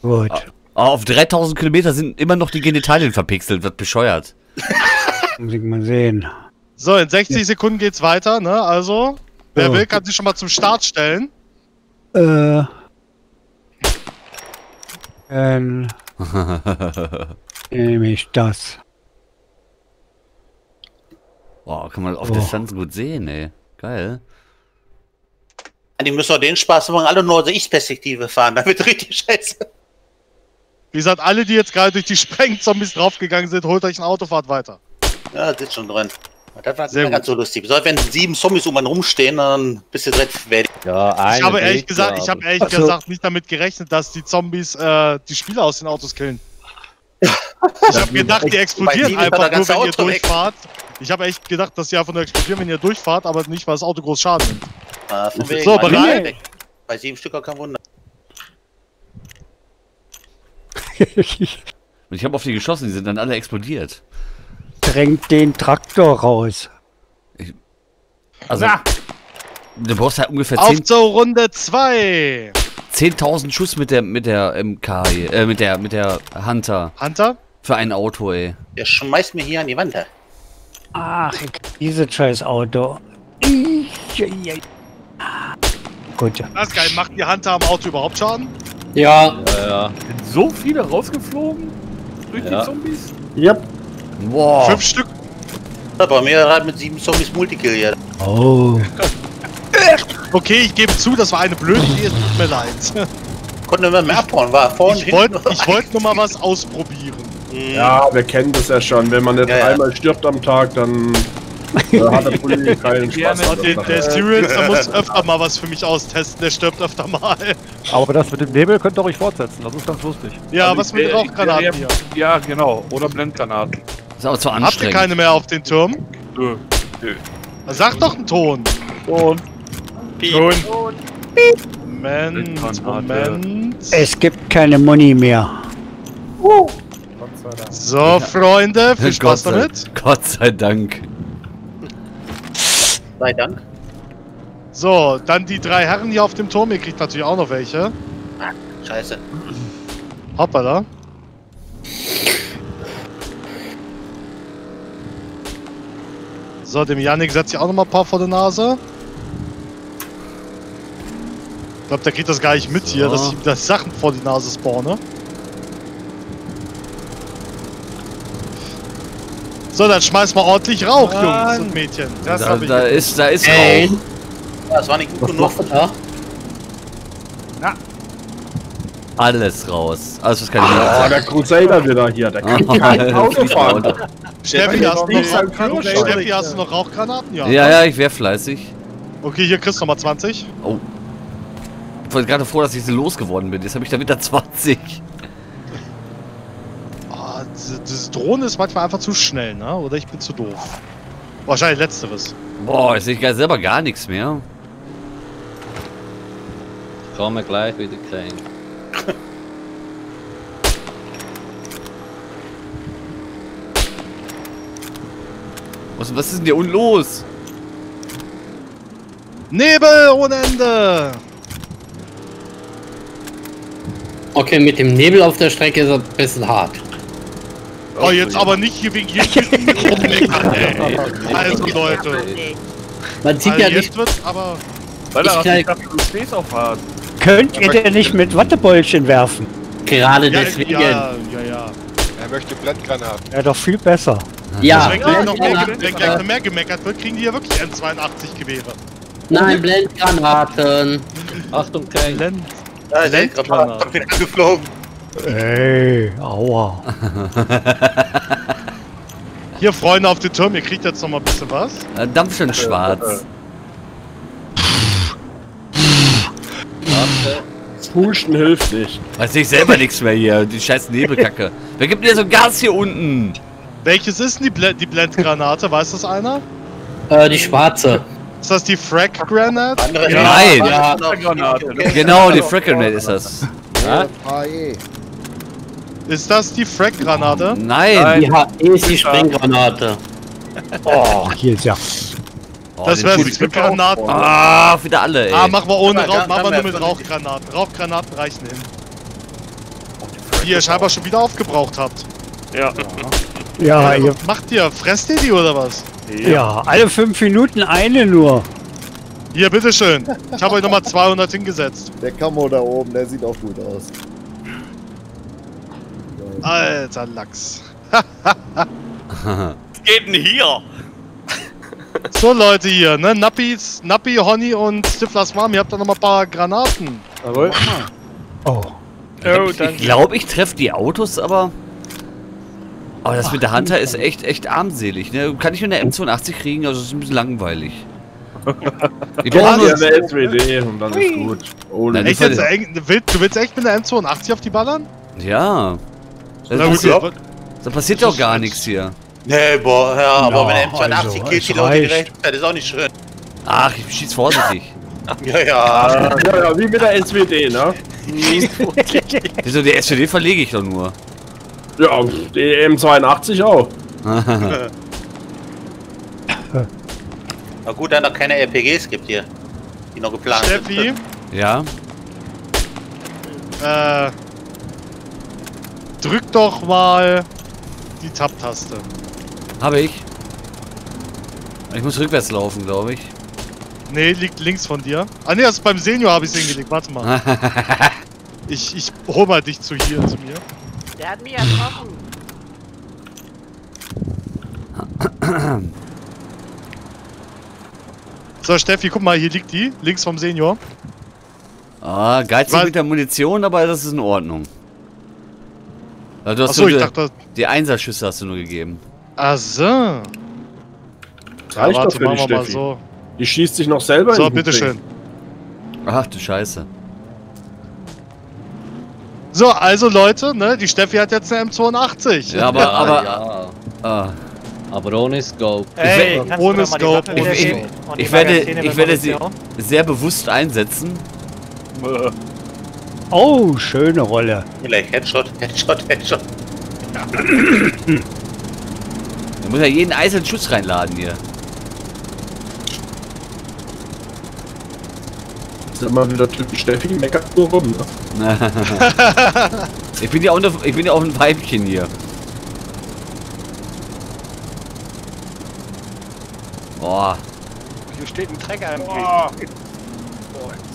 Gut. Ah, auf 3000 Kilometer sind immer noch die Genitalien verpixelt, wird bescheuert. (laughs) Muss ich mal sehen. So, in 60 Sekunden geht's weiter, ne? Also, wer Oh. will, kann sich schon mal zum Start stellen. Äh. Dann (laughs) nehme ich das. Boah, kann man auf Oh. Distanz gut sehen, ey. Geil. Die müssen doch den Spaß machen, alle nur aus der Ich-Perspektive fahren. Da wird (laughs) richtig scheiße. Wie gesagt, alle, die jetzt gerade durch die (laughs) Sprengzombies draufgegangen sind, holt euch ein Autofahrt weiter. Ja, das ist schon drin. Das war Sehr nicht ganz so lustig. So, wenn sieben Zombies um einen rumstehen, dann bist du direkt fertig. Ja, Ich habe ehrlich gesagt, ich habe ehrlich Ach so. gesagt nicht damit gerechnet, dass die Zombies äh, die Spieler aus den Autos killen. Ich habe gedacht, die explodieren einfach nur, wenn ihr Auto durchfahrt. Ich habe echt gedacht, dass die einfach nur explodieren, wenn ihr durchfahrt, aber nicht, weil das Auto groß Schaden nimmt. Ah, So, also, bereit? Bei sieben Stücker kein Wunder. Und ich habe auf die geschossen, die sind dann alle explodiert. Drängt den Traktor raus. Also, du brauchst halt ungefähr Auf 10 zur Runde 2. 10.000 Schuss mit der, mit der MK, äh, mit der, mit der Hunter. Hunter? Für ein Auto, ey. Der schmeißt mir hier an die Wand. da. Ach, ich, dieses scheiß Auto. Ich, ich, ich. Gut. Das ist geil. Macht die Hunter am Auto überhaupt Schaden? Ja, Sind so viele rausgeflogen? Durch Ja. die Zombies? Yep. Boah. Fünf Stück. Ja, bei mir hat mit sieben Zombies Multikill hier. Oh. (laughs) Okay, ich gebe zu, das war eine blöde Idee, es tut mir leid. Konnte man mehr abhauen, war vorne Ich wollte wollt nur mal was ausprobieren. Ja, wir kennen das ja schon. Wenn man nicht Ja, ja. einmal stirbt am Tag, dann (laughs) hat der keinen Spaß. Und der, muss öfter mal was für mich austesten, der stirbt öfter mal. Aber das mit dem Nebel könnt ihr ruhig fortsetzen, das ist ganz lustig. Ja, Also was ich mit Rauchgranaten hier? Ja, genau. Oder Blendgranaten. Ist aber zu Habt ihr anstrengend. keine mehr auf den Turm? Nö. Sag doch einen Ton. Und Moment, Granate. Moment. Es gibt keine Money mehr. So, Freunde, viel (laughs) Spaß Gott sei, damit. Gott sei Dank. Sei Dank. So, dann die drei Herren hier auf dem Turm. Ihr kriegt natürlich auch noch welche. Scheiße. Hoppala. So, dem Yannick setzt sich auch noch mal ein paar vor der Nase. Ich glaube, der kriegt das gar nicht mit hier, So. dass ich ihm das Sachen vor die Nase spawne. So, dann schmeiß mal ordentlich Rauch, Jungs und Mädchen. Das Da, hab ich da ist, da ist Ey. Rauch. Das war nicht gut was genug. da? Alles raus. Alles, was keine Oh, der Crusader wieder hier. Der kann kein Auto fahren. Steffi, hast du, Nicht sein noch. Steffi, hast du noch Rauchgranaten? Ja. Ja, ja, ich wäre fleißig. Okay, hier kriegst du nochmal 20. Ich war gerade froh, dass ich so losgeworden bin. Jetzt habe ich da wieder 20. Ah, Drohne ist manchmal einfach zu schnell, ne? Oder ich bin zu doof. Wahrscheinlich letzteres. Boah, jetzt sehe ich gar selber gar nichts mehr. Kann man gleich wieder kriegen. (laughs) Was, was ist denn hier unten los? Nebel ohne Ende! Okay, mit dem Nebel auf der Strecke ist er ein bisschen hart. Oh, jetzt aber nicht hier wegen hier rummeckern, (laughs) ey. Also, Leute. Man sieht Also ja nicht. jetzt wird's aber. Weil Ich er ich dachte, du stehst auf hart. Könnt ihr denn nicht mit Wattebäulchen werfen? Gerade Ja, deswegen. ja, ja, ja. Er möchte Blendgranaten. Ja, doch viel besser. Ja, Also, wenn, gleich noch mehr, Blendgranaten, wenn gleich noch mehr gemeckert wird, kriegen die ja wirklich M82-Gewehre. Nein, Blendgranaten. Achtung, kein. Blend. Ja, ich Blendgranaten. grad wieder angeflogen. Ey, aua. Hier, Freunde auf den Turm, ihr kriegt jetzt noch mal ein bisschen was. Äh, Dampf schon schwarz. Pushen hilft nicht. Weiß ich selber nichts mehr hier. Die scheiß Nebelkacke. Wer gibt mir so Gas hier unten? Welches ist denn die, Bl die Blendgranate? Weiß das einer? Äh, die schwarze. Ist das die Frag Granate? Andere Ja. Nein. Ja, Granate. Genau, die Frickelnet ist das. Ja? Ist das die Frag Granate? Nein. Die HE ist die Sprenggranate. (laughs) Oh, hier ist ja. Oh, Das wäre mit Granaten. Ah, wieder alle, ey. Ah, machen wir ohne Ja, Rauch, machen wir nur mit Rauchgranaten. Rauchgranaten reichen hin. Die ihr scheinbar schon wieder aufgebraucht habt. Ja. Ja, ihr, was macht ihr? Fresst ihr die oder was? ja, alle fünf Minuten eine nur. Hier, bitteschön. Ich habe euch nochmal 200 hingesetzt. Der Camo da oben, der sieht auch gut aus. Alter Lachs. (laughs) Was geht denn hier? So Leute hier, ne? Nappis, Nappi, Honey und Stiflers Mom, ihr habt da nochmal ein paar Granaten. Jawohl. Oh. ich ich glaube, ich treffe die Autos, aber... Aber das mit der Hunter ist echt, echt armselig, ne? Kann ich nur eine M82 kriegen? Also, das ist ein bisschen langweilig. Brauchen hast nur... eine SWD und dann ist gut. Oh, Nein, Echt jetzt, du willst echt mit der M82 auf die ballern? Ja. Na Da gut, passiert, ja. da passiert doch gar nichts hier. Nee, boah, ja, aber wenn er M82 also, killt, die es Leute gerecht, das ist auch nicht schön. Ach, ich schieß vorsichtig. (laughs) Ja, ja. Ja, ja, wie mit der SWD, ne? (laughs) Wieso, die SWD verlege ich doch nur. Ja, die M82 auch. (laughs) Na gut, dass noch keine RPGs gibt hier, die noch geplant Steffi, sind. ja? äh, drück doch mal die Tab-Taste. Habe ich. Ich muss rückwärts laufen, glaube ich. Nee, liegt links von dir. Ah ne, das ist beim Senior habe ich hingelegt. Warte mal. (laughs) ich, ich hol mal dich zu hier, zu mir. Der hat mich ertroffen. (clears throat) So, Steffi, guck mal, hier liegt die. Links vom Senior. Ah, geizig mit der Munition, aber das ist in Ordnung. Ja, du hast Achso, nur ich die, dachte- die Einserschüsse hast du nur gegeben. Ach so. Reicht Ja, doch warte, für die machen wir mal Steffi. so. Die schießt sich noch selber So, in den bitteschön. Ach du Scheiße. So, also Leute, ne, die Steffi hat jetzt eine M82. Ja, aber, (laughs) aber, ja. ah. Aber ohne Scope. Ey, Ich ohne Scope. Ich, ich, Scope. ich werde, ich werde sie sehr bewusst einsetzen. Oh, schöne Rolle. Vielleicht Headshot, Headshot, Headshot. Da muss ja jeden einzelnen Schuss reinladen hier. Sag mal wieder Typ Steffi meckert nur rum, ne? (laughs) ich bin ja auch, eine, ich bin ja auch ein Weibchen hier. Boah. Hier steht ein Trecker im Weg.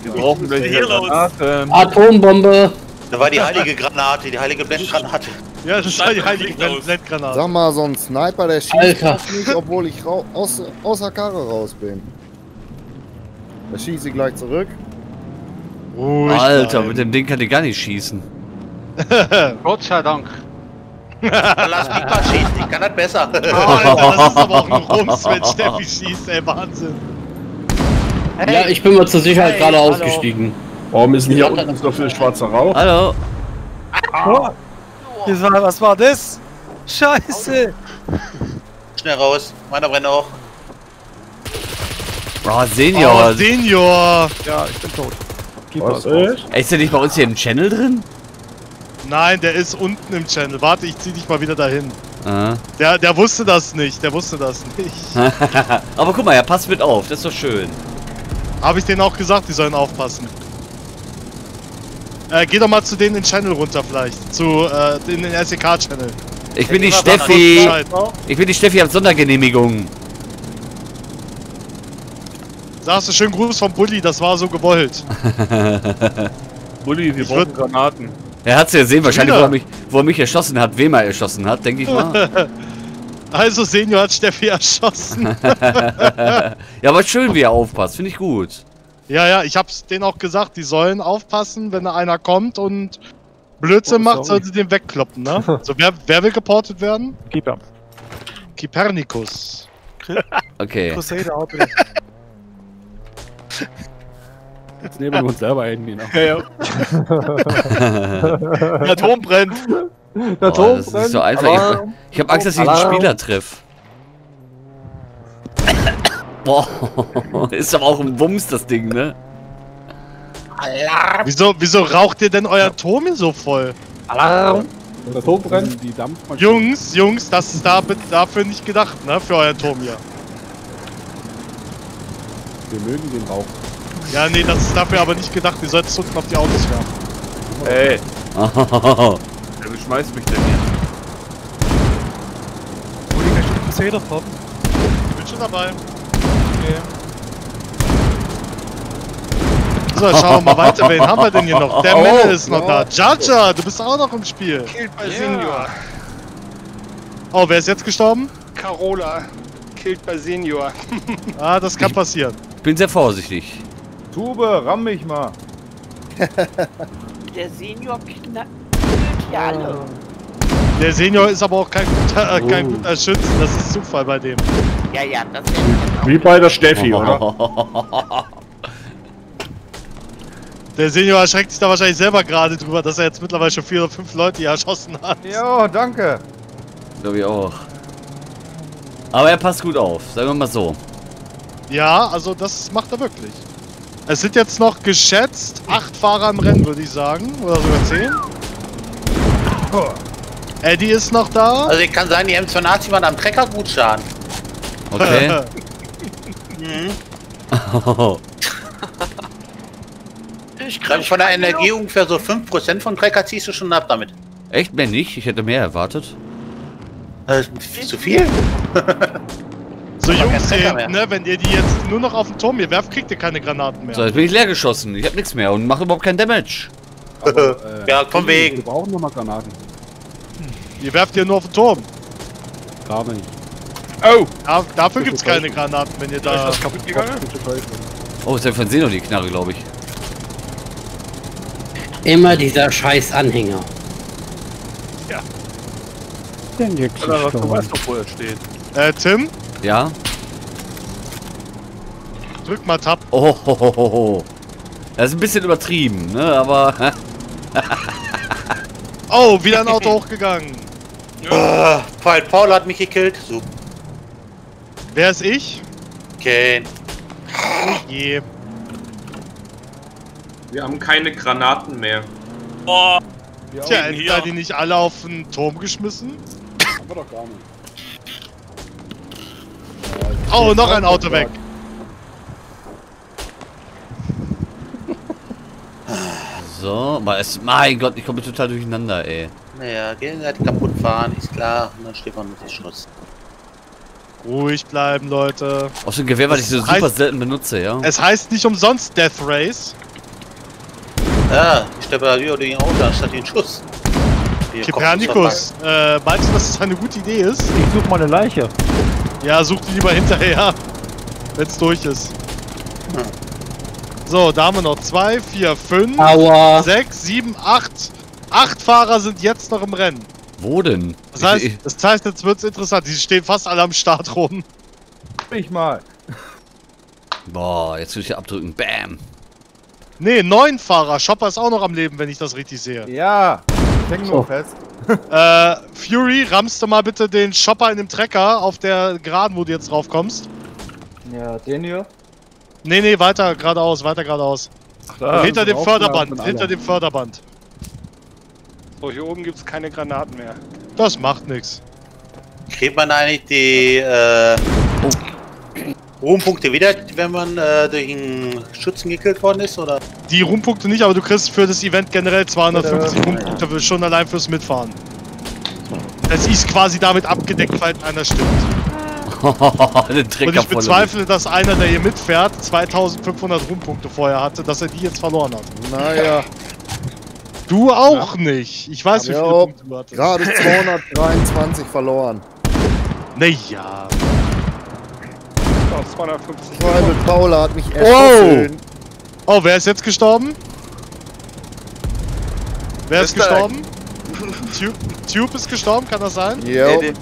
Wir brauchen welche hier los? Granaten. Atombombe. Da war die heilige Granate, die heilige Blendgranate. Ja, das war die heilige Blendgranate. Sag mal, so ein Sniper, der schießt Alter. auf mich, obwohl ich aus, aus der Karre raus bin. Da schieße ich gleich zurück. Ruhig Alter, bleiben. mit dem Ding kann ich gar nicht schießen. (laughs) Gott sei Dank. Lass mich mal schießen, ich kann das besser. (laughs) Oh, Alter, das ist aber auch ein Rums, wenn Steffi schießt, ey, Wahnsinn. Ja, ich bin mal zur Sicherheit Hey, gerade hallo. Oh, ausgestiegen. Warum ist denn hier unten so viel schwarzer Rauch? Hallo. Das war, was war das? Scheiße! Schnell raus, meiner brennt auch. Oh, Senior. Oh, Senior. Ja, ich bin tot. Was ist? Ey, ist der nicht bei uns hier im Channel drin? Nein, der ist unten im Channel. Warte, ich zieh dich mal wieder dahin. Ah. Der, der wusste das nicht, der wusste das nicht. (laughs) Aber guck mal, er passt mit auf, das ist doch schön. Habe ich denen auch gesagt, die sollen aufpassen. Äh, geh doch mal zu denen in den Channel runter vielleicht. Zu, äh, in den SEK-Channel. Ich bin die Steffi. Ich bin die Steffi auf Sondergenehmigung. Sagst du schönen Gruß vom Bulli, das war so gewollt. (laughs) Bulli, wir Ich brauchen Granaten. Er hat's ja gesehen, wahrscheinlich, wo er, mich, wo er mich erschossen hat, wem er erschossen hat, denke ich mal. (laughs) Also Senior hat Steffi erschossen. (laughs) ja, aber schön, wie er aufpasst, finde ich gut. ja, ja, ich hab's denen auch gesagt, die sollen aufpassen, wenn da einer kommt und Blödsinn Oh, macht, sollen sie den wegkloppen, ne? (laughs) So, wer, wer will geportet werden? Keeper. Kipernikus. Okay. Crusader. (laughs) Jetzt nehmen wir uns selber ein, genau. Ja, ja. Der Turm brennt. Der Oh, das ist nicht so einfach. Alarm. Ich, ich habe Angst, dass ich einen Alarm. Spieler treffe. Boah, (laughs) ist aber auch ein Wumms, das Ding, ne? Wieso, wieso raucht ihr denn euer Turm hier so voll? Alarm! Der Turm brennt. Die Dampfmaschine. Jungs, Jungs, das ist da, dafür nicht gedacht, ne? Für euer Turm hier. Wir mögen den Rauch. Ja, nee, das ist dafür aber nicht gedacht. Ihr sollt es unten auf die Autos werfen. Ey, (laughs) wer beschmeißt mich denn hier? MC davon? Ich bin schon dabei. So, schauen wir mal weiter. (laughs) Wen haben wir denn hier noch? Der Oh, Melle ist noch ja. da. Jaja, du bist auch noch im Spiel. Killed bei Senior. Oh, wer ist jetzt gestorben? Carola. Killed bei Senior. Ah, das kann passieren. Ich bin sehr vorsichtig. Tube, ramm mich mal. Der Senior knallt hier alle. Der Senior ist aber auch kein guter, äh, kein Oh. guter Schütze. Das ist Zufall bei dem. Ja, ja, das wäre jetzt Wie bei der Steffi, oder? (laughs) Der Senior erschreckt sich da wahrscheinlich selber gerade drüber, dass er jetzt mittlerweile schon vier oder fünf Leute hier erschossen hat. Ja, danke. Glaube ich auch. Aber er passt gut auf, sagen wir mal so. Ja, also das macht er wirklich. Es sind jetzt noch geschätzt acht Fahrer im Rennen, würde ich sagen. Oder sogar zehn. Eddie ist noch da. Also ich kann sagen, die M82 waren am Trecker gut schaden. Okay. (laughs) Mhm. Ich glaube, von der Energie ungefähr so 5% von Trecker ziehst du schon ab damit. Echt mehr nicht? Ich hätte mehr erwartet. Das ist viel zu viel. (laughs) So Aber kein Jungs, hier, mehr. ne, wenn ihr die jetzt nur noch auf den Turm hier werft, kriegt ihr keine Granaten mehr. So, jetzt bin ich leer geschossen. Ich habe nichts mehr und mache überhaupt keinen Damage. (laughs) ja, von wegen. Wir brauchen nochmal Granaten. Ihr werft hier nur auf den Turm. Gar nicht. Oh! Da, dafür gibt's keine Granaten, wenn ihr da... Ist das kaputt gegangen? Oh, ist ja von Seno die Knarre, glaube ich. Immer dieser scheiß Anhänger. Denn jetzt Oder was, du weißt doch, wo er steht. Äh, Tim, Ja? drück mal Tab. Oh, ho, ho, ho, ho. Das ist ein bisschen übertrieben, ne? Aber. (laughs) Oh, wieder ein Auto (laughs) hochgegangen. Ah, Paul, Paul hat mich gekillt. Super. Wer ist ich? Okay. Je. Wir haben keine Granaten mehr. Oh, Tja, hätten da die nicht alle auf den Turm geschmissen? Haben wir doch gar nicht. Oh, noch ein Auto weg. so, aber es. Mein Gott, ich komme total durcheinander, ey. Naja, gegenseitig kaputt fahren, ist klar. Und dann steht man mit dem Schuss. Ruhig bleiben, Leute. Auch so ein Gewehr, was ich so Das super heißt- selten benutze, ja? Es heißt nicht umsonst Death Race. Ja, ich steppe da wieder den Auto anstatt den Schuss. Hier, Kopernikus, äh, meinst du, dass das eine gute Idee ist? Ich such mal eine Leiche. Ja, such die lieber hinterher, (laughs) wenn's durch ist. Hm. So, da haben wir noch zwei, vier, fünf, Aua. sechs, sieben, acht. Acht Fahrer sind jetzt noch im Rennen. Wo denn? Das heißt, das heißt, jetzt wird's interessant. Die stehen fast alle am Start rum. Ich mal. boah, jetzt will ich hier abdrücken. Bam. Nee, neun Fahrer. Chopper ist auch noch am Leben, wenn ich das richtig sehe. Ja. Ich häng nur So. fest. Äh, Fury, rammst du mal bitte den Chopper in dem Trecker auf der Geraden, wo du jetzt drauf kommst. Ja, den hier. Nee, nee, weiter geradeaus, weiter geradeaus. Da, hinter dem Förderband, hinter alle. dem Förderband. So, hier oben gibt's keine Granaten mehr. Das macht nichts. Kriegt man eigentlich die äh, Ruhmpunkte wieder, wenn man äh, durch einen Schützen gekillt worden ist? Oder? Die Ruhmpunkte nicht, aber du kriegst für das Event generell 250 Ruhmpunkte für- schon allein fürs Mitfahren. Das ist quasi damit abgedeckt, falls einer stimmt. (laughs) Und ich bezweifle, dass einer, der hier mitfährt, 2500 Ruhmpunkte vorher hatte, dass er die jetzt verloren hat. Naja, Du auch nicht. Ich weiß, wie Ja, viele Punkte du hattest. gerade 223 verloren. Naja. Auf 250. Tribal Paula hat mich Oh! erschossen. Oh, wer ist jetzt gestorben? Wer ist Mister gestorben? Tube, Tube ist gestorben, kann das sein? Jo. Eddie.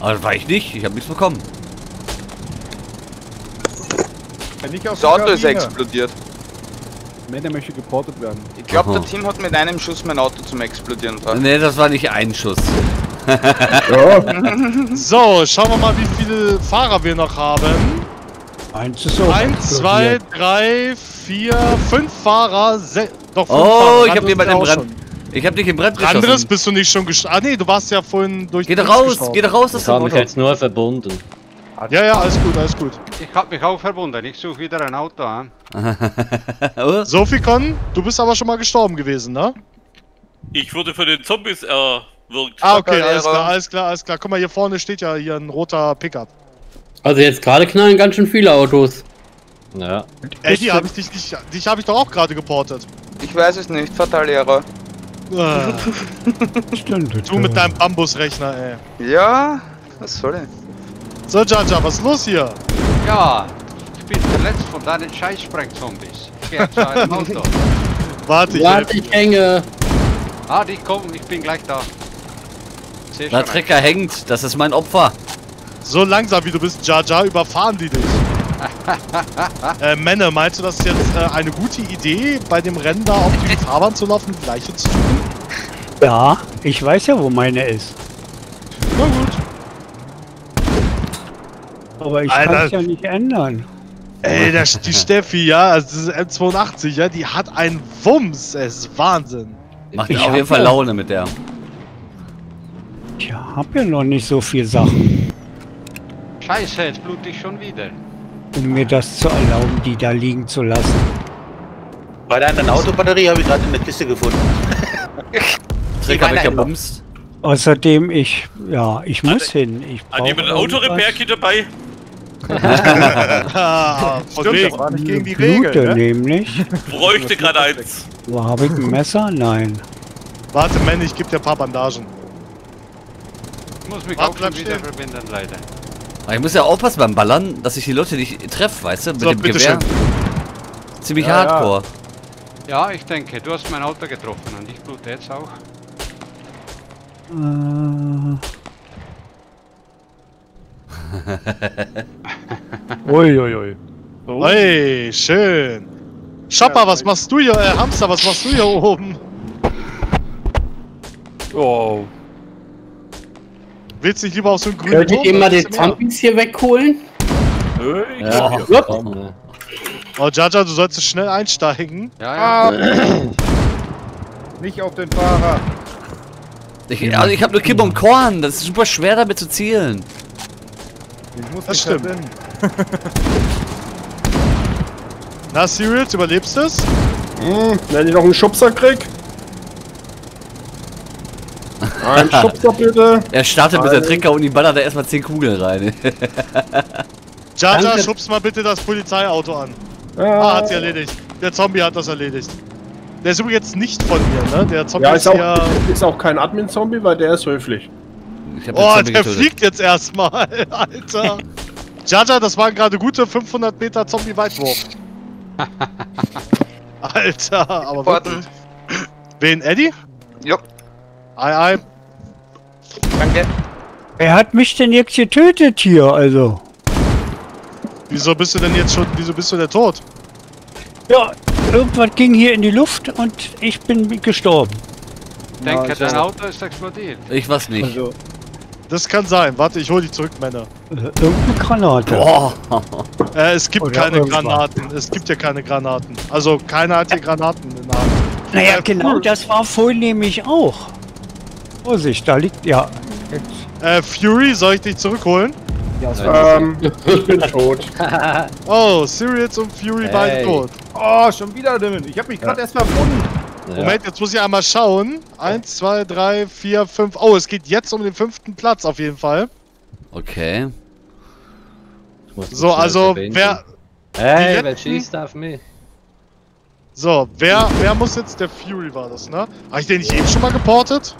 Aber das war ich nicht. Ich habe nichts bekommen. Das Auto der ist explodiert. Männer möchte geportet werden. Ich glaube, der Tim hat mit einem Schuss mein Auto zum Explodieren gebracht. Nee, das war nicht ein Schuss. So, schauen wir mal, wie viele Fahrer wir noch haben. Eins ist so. Eins, zwei, drei, vier, fünf Fahrer. Doch, fünf Oh, Fahrer. ich habe jemanden im auch Brand. schon. Ich habe dich im Brand Anderes geschossen. bist du nicht schon gestorben. Ah, nee, du warst ja vorhin durch. Geh doch Dings raus, geh doch raus aus Ich habe mich jetzt nur verbunden. Ja, ja, alles gut, alles gut. Ich hab mich auch verbunden. Ich suche wieder ein Auto an. (laughs) Sophikon, du bist aber schon mal gestorben gewesen, ne? Ich wurde von den Zombies äh, wirkt. Ah, okay, alles klar, alles klar, alles klar. Guck mal, hier vorne steht ja hier ein roter Pickup. Also jetzt gerade knallen ganz schön viele Autos. Ja. Ey, die habe ich dich nicht. Dich habe ich doch auch gerade geportet. Ich weiß es nicht, Verteiljäger. Ah, (laughs) Stimmt. du mit deinem Bambusrechner, ey. Ja, was soll ich? So, Jaja, was ist los hier? Ja, ich bin verletzt von deinen Scheiß-Sprengzombies. Ich Auto. (laughs) Warte, ich Warte, ich hänge. Ah, die kommen, ich bin gleich da. Der schon Trecker hängt, das ist mein Opfer. So langsam wie du bist, Jaja, überfahren die dich. (laughs) äh, Männer, meinst du, das ist jetzt äh, eine gute Idee, bei dem Rennen da auf die (laughs) Fahrbahn zu laufen, die Leiche zu suchen? Ja, ich weiß ja, wo meine ist. Na gut. Aber ich kann es ja nicht ändern. Ey, der, die (laughs) Steffi, ja, also diese M82, ja, die hat einen Wumms. Es ist Wahnsinn. Macht Ich auf jeden Fall Laune mit der. Ich hab ja noch nicht so viel Sachen, Scheiße, jetzt blut ich schon wieder. um mir das zu erlauben, die da liegen zu lassen. Bei der anderen Autobatterie habe ich gerade eine Kiste gefunden. (laughs) Händler. Bums. Außerdem, ich, ja, ich muss hin. Ich Hat jemand ein Autorepair-Kit dabei? Ah, (laughs) (laughs) Stimmt, das war nicht gegen die Blute Regel, ne? nämlich. Bräuchte gerade eins. Wo habe ich ein Messer? Nein. Warte, Mann, ich geb dir ein paar Bandagen. Ich muss mich Warte, auch schon wieder stehen. verbinden, leider. Aber ich muss ja aufpassen beim Ballern, dass ich die Leute nicht treffe, weißt du? Mit So, dem Gewehr. bitteschön. Ziemlich Ja, ja. hardcore. Ja, ich denke, du hast mein Auto getroffen und ich blute jetzt auch. Äh. Uiuiui. Hey, schön. Chopper, was machst du hier? Äh, Hamster, was machst du hier oben? Oh. Willst du nicht lieber auf so einen grünen Turm? ihr mal mehr. Zombies hier wegholen? Nö, ich Ja. ja. Oh, Jaja, du solltest schnell einsteigen. Ja, ja. Ah. Nicht auf den Fahrer. Ich, also ich habe nur Kippe und Korn, das ist super schwer damit zu zielen. Ich muss Das mich stimmt. Na, Sirius, überlebst du es? Hm, wenn ich noch einen Schubser krieg. Ein Schubser (laughs) bitte. Er startet mit der Trinker und die ballert da erstmal 10 Kugeln rein. (laughs) Jaja, schubst mal bitte das Polizeiauto an. Ah, Ja, hat sie erledigt. Der Zombie hat das erledigt. Der ist übrigens nicht von mir, ne? Der Zombie ja ist ist, ja... auch, ist auch kein Admin-Zombie, weil der ist höflich. Oh, der getötet. fliegt jetzt erstmal, (laughs) Alter. Jaja, das waren gerade gute 500 Meter Zombie-Weitwurf. Alter, aber Warten. wirklich. Wen, Eddie? Jo. Ei, ei. Danke. Wer hat mich denn jetzt getötet hier, also? Wieso bist du denn jetzt schon, wieso bist du denn tot? Ja, irgendwas ging hier in die Luft und ich bin gestorben. Ich denke, Ja, ich dein. Auto ist explodiert. Ich weiß nicht. Also, Das kann sein. Warte, ich hol dich zurück, Männer. Irgendeine Granate. Boah. Äh, es gibt Oder keine. Granaten. Es gibt ja keine Granaten. Also, keiner hat hier Granaten in der Hand. Naja, Äh, genau cool. das war vorhin nämlich auch. Vorsicht, da liegt, ja. Äh, Fury, soll ich dich zurückholen? ja, Ähm, ich bin tot. (laughs) Oh, Sirius und Fury beide Hey. tot. Oh, schon wieder Dimmen. Ich hab mich gerade erst verbunden. Moment, jetzt muss ich einmal schauen. Eins, zwei, drei, vier, fünf. Oh, es geht jetzt um den fünften Platz auf jeden Fall. Okay. So, also wer. Hey, wer schießt auf mich? So, wer, wer muss jetzt der Fury war das, ne? Habe ich den nicht eben schon mal geportet?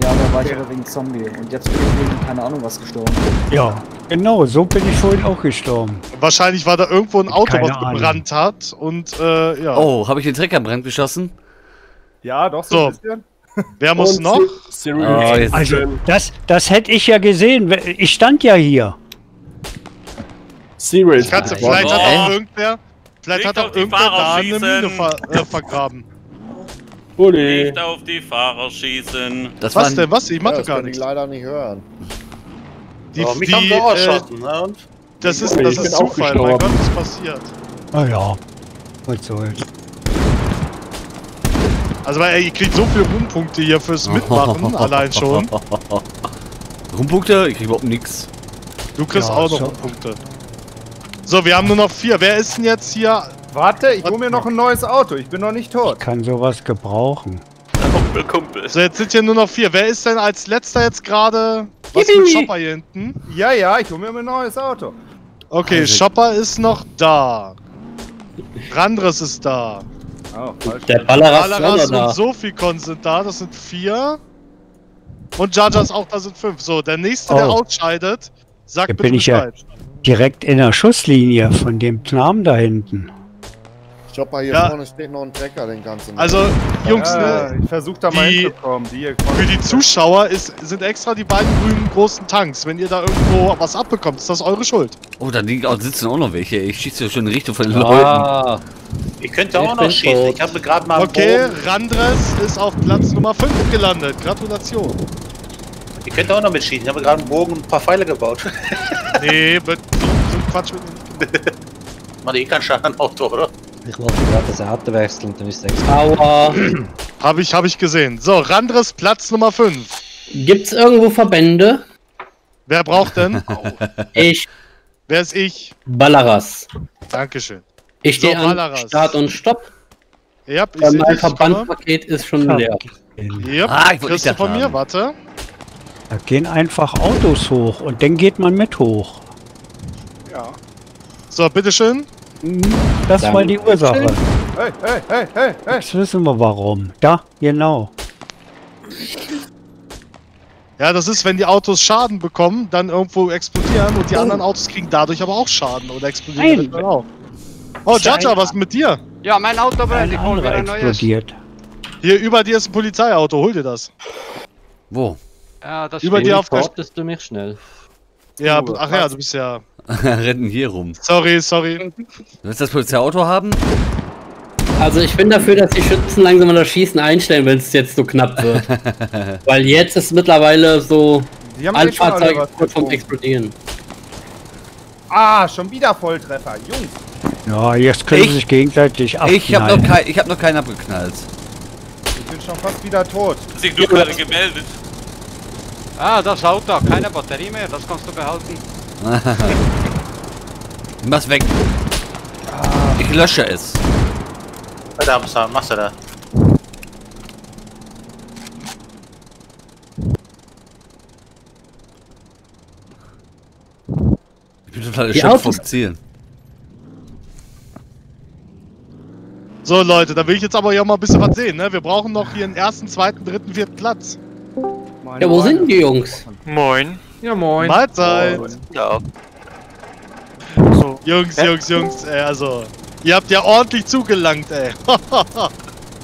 Ja, da war ich aber wegen Zombie. Und jetzt bin ich wegen keine Ahnung was gestorben. Ja, genau, so bin ich vorhin auch gestorben. Wahrscheinlich war da irgendwo ein Auto, Keine was Ahnung. gebrannt hat. Und äh, ja. Oh, habe ich den Trecker Brand geschossen? Ja, doch, so, So. ein bisschen. Wer muss Und noch? Oh, Also, das, das hätte ich ja gesehen. Ich stand ja hier. Nein. vielleicht hat auch irgendwer. Vielleicht hat auch irgendwer da eine. Mine ver, äh, vergraben. Uli. Nicht auf die Fahrer schießen. Das Was denn? Was? Ich Ja, mache das gar kann ich nichts. leider nicht hören. Die, oh, mich die, haben sie auch äh, erschossen. ne? Und? das ist, das ist Zufall. Mein. Gott, ist passiert. Ah ja, was soll's. Also, weil ihr kriegt so viele Ruhmpunkte hier fürs Mitmachen, (laughs) allein schon. Rumpunkte? Ich krieg überhaupt nix. Du kriegst Ja, auch noch so. Ruhmpunkte. So, wir haben nur noch vier. Wer ist denn jetzt hier? Warte, ich hole mir noch ein neues Auto. Ich bin noch nicht tot. Kann sowas gebrauchen. Kumpel, Kumpel. So, jetzt sind hier nur noch vier. Wer ist denn als letzter jetzt gerade? Was mit Shopper hier hinten? Ja, ja, ich hole mir ein neues Auto. Okay, Also- Shopper ist noch da. Randres ist da. Oh. Der Alaras auch noch da. und Sofikon sind da, das sind vier. Und Jaja ist auch da, sind fünf. So, der nächste, der Oh. ausscheidet, sagt Da bitte bin ich ja Bescheid. direkt in der Schusslinie von dem Knaben da hinten. Chopper, hier Ja. vorne steht noch ein Trecker, den du Also, Jungs, Ja, ne, ich versuch da mal die- hinzukommen. Die hier für die Zuschauer ist, sind extra die beiden grünen großen Tanks. Wenn ihr da irgendwo was abbekommt, ist das eure Schuld. Oh, da liegen auch, sitzen auch noch welche. Ich schieße ja schon in Richtung von den Ah, Ich könnte Ich auch noch schießen. tot. Ich habe gerade mal einen Okay, Bogen. Randres ist auf Platz Nummer 5 gelandet. Gratulation. Ich könnte auch noch mitschießen. Ich habe gerade einen Bogen und ein paar Pfeile gebaut. Nee, wird so, Quatsch mit (laughs) Man eh keinen Schaden Auto, oder? Ich wollte gerade das Auto wechseln, dann ist extra. Aua. Habe ich, hab ich gesehen. So, Randres Platz Nummer 5. Gibt's irgendwo Verbände? Wer braucht denn? (laughs) Ich, Wer ist ich? Ballaras. Dankeschön. Ich So, stehe an Ballaras. Start und Stopp. Ja, ich Weil sehe mein. Verbandpaket ist schon leer. Yep, Ah, ich kriegst du von mir, haben. warte. Da gehen einfach Autos hoch und dann geht man mit hoch. Ja. So, bitteschön. Das war die Ursache. Hey, hey, hey, hey, hey. Jetzt wissen wir warum. Da, genau. Ja, das ist, wenn die Autos Schaden bekommen, dann irgendwo explodieren und die anderen Autos kriegen dadurch aber auch Schaden oder explodieren Nein. auch. Oh, Jaja, was ist mit dir? Ja, mein Auto brennt. Ein Ich hol wieder anderer ein neues. explodiert. Hier über dir ist ein Polizeiauto, hol dir das. Wo? Ja, das Über dir auf der... Du mich schnell? Ja, ach ja, du bist ja... (laughs) Rennen hier rum. Sorry, sorry. Willst du das Polizeiauto haben? Also ich bin dafür, dass die Schützen langsam mal das Schießen einstellen, wenn es jetzt so knapp wird. (laughs) Weil jetzt ist mittlerweile so Die haben alle schon alle Fahrzeuge was kurz vom. Explodieren. Ah, schon wieder Volltreffer. Jungs. Ja, jetzt können Ich- sie sich gegenseitig Ich habe noch, abknallen. kein, ich hab noch keinen abgeknallt. Ich bin schon fast wieder tot. Sich nur gerade gemeldet. Ah, das Auto, keine Batterie mehr, das kannst du behalten. Mach's weg. Ich lösche es. Verdammt, was machst du da? Ich bin total erschöpft vom Autos- Ziel. So, Leute, da will ich jetzt aber ja mal ein bisschen was sehen, ne? Wir brauchen noch hier einen ersten, zweiten, dritten, vierten Platz. Ja, wo sind die Jungs? Moin. Ja, moin. Mahlzeit. Ja. So. Jungs, Jungs, Jungs, ey, also... Ihr habt ja ordentlich zugelangt, ey.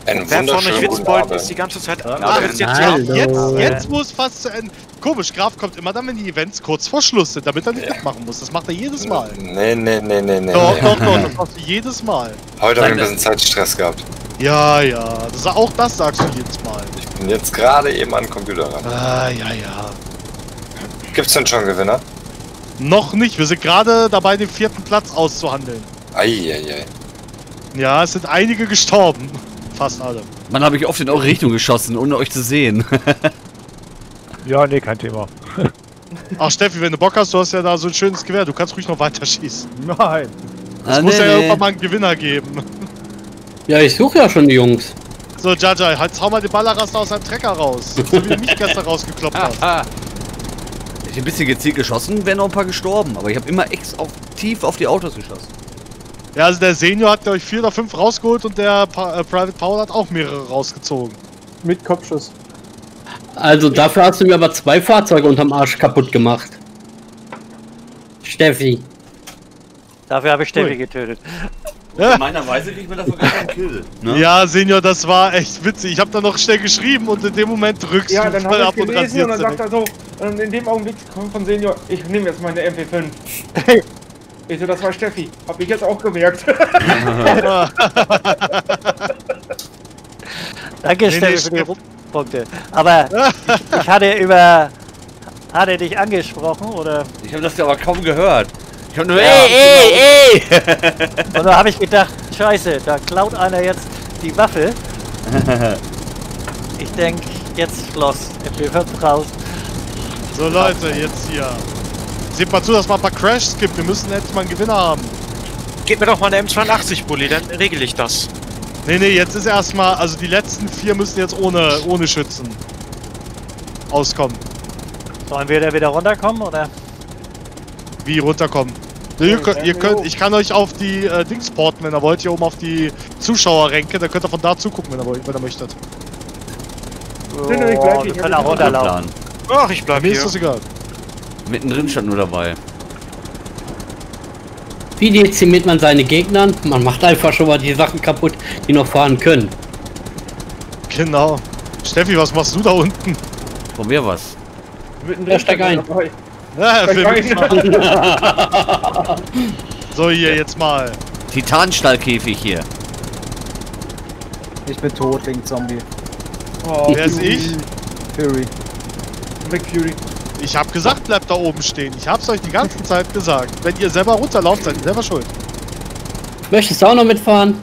Wer von euch Witzbolden ist die ganze Zeit Ach, abends jetzt Graf, Hallo. jetzt, jetzt muss fast zu Ende. Komisch, Graf kommt immer dann, wenn die Events kurz vor Schluss sind, damit er nicht mitmachen muss. Das macht er jedes Mal. Nee, nee, nee, nee, nee. Doch, nee. doch, doch, das machst du jedes Mal. Heute habe ich ein bisschen Zeitstress gehabt. Ja, ja, das, auch das sagst du jedes Mal. Ich bin jetzt gerade eben an den Computer ran. Ah, ja, ja. Gibt's denn schon Gewinner? Noch nicht, wir sind gerade dabei, den vierten Platz auszuhandeln. Eieiei. Ja, es sind einige gestorben. (laughs) Fast alle. Mann, habe ich oft in eure Richtung geschossen, ohne euch zu sehen. (laughs) Ja, nee, kein Thema. (laughs) Ach, Steffi, wenn du Bock hast, du hast ja da so ein schönes Gewehr, du kannst ruhig noch weiter schießen. Nein. Es Ah, muss nee, ja nee. irgendwann mal einen Gewinner geben. Ja, ich suche ja schon die Jungs. So, Jaja, jetzt hau mal den Ballerraster aus seinem Trecker raus. So wie du mich gestern rausgekloppt hast. Ich hab ein bisschen gezielt geschossen, wären noch ein paar gestorben. Aber ich habe immer ex auf, tief auf die Autos geschossen. Ja, also der Senior hat, glaube ich, vier oder fünf rausgeholt und der pa äh, Private Paul hat auch mehrere rausgezogen. Mit Kopfschuss. Also dafür hast du mir aber zwei Fahrzeuge unterm Arsch kaputt gemacht. Steffi. Dafür habe ich Steffi Cool. getötet. Gemeinerweise kriegt man dafür gar keinen Kill. Ne? Ja, Senior, das war echt witzig. Ich habe da noch schnell geschrieben und in dem Moment drückst Ja, du dann voll habe ab ich und gelesen und dann rasierst sagt er so, und in dem Augenblick kommt von Senior, ich nehme jetzt meine MP5. (laughs) ich so, das war Steffi. Hab ich jetzt auch gemerkt. (laughs) Danke, Nee, Steffi, nee, für die Steff- Punkte. Aber ich, (laughs) ich hatte über. Hat er dich angesprochen oder? Ich habe das ja aber kaum gehört. Ich nur, Ja, ey, ey, ey! Und da habe ich gedacht, scheiße, da klaut einer jetzt die Waffe. (laughs) Ich denke, jetzt Schloss. Wir wird raus. So, Leute, jetzt hier. Seht mal zu, dass mal ein paar Crashs gibt. Wir müssen endlich mal einen Gewinner haben. Gib mir doch mal eine M82 Bulli, dann regel ich das. Nee, nee, jetzt ist erstmal, also die letzten vier müssen jetzt ohne, ohne Schützen auskommen. Sollen wir da wieder runterkommen oder? Wie runterkommen? Nee, ihr könnt, ihr könnt, ich kann euch auf die äh, Dings porten, wenn ihr wollt, hier oben auf die Zuschauerränke. Da könnt ihr von da zugucken, wenn ihr, wollt, wenn ihr möchtet. Nö, nö, ich bleib hier, wir können auch runterlaufen. Ach, ich bleib Mir hier. ist das egal. Mittendrin stand nur dabei. Wie dezimiert man seine Gegner? Man macht einfach schon mal die Sachen kaputt, die noch fahren können. Genau. Steffi, was machst du da unten? Von mir was. Mittendrin Ja, steig ein. dabei. Ja, ein. (laughs) So, hier, jetzt mal. Titanstallkäfig hier. Ich bin tot wegen Zombie. Oh, Wer ist ich? Fury. Mick Fury. Ich hab gesagt, bleibt da oben stehen. Ich hab's euch die ganze Zeit gesagt. Wenn ihr selber runterlauft, seid ihr selber schuld. Möchtest du auch noch mitfahren?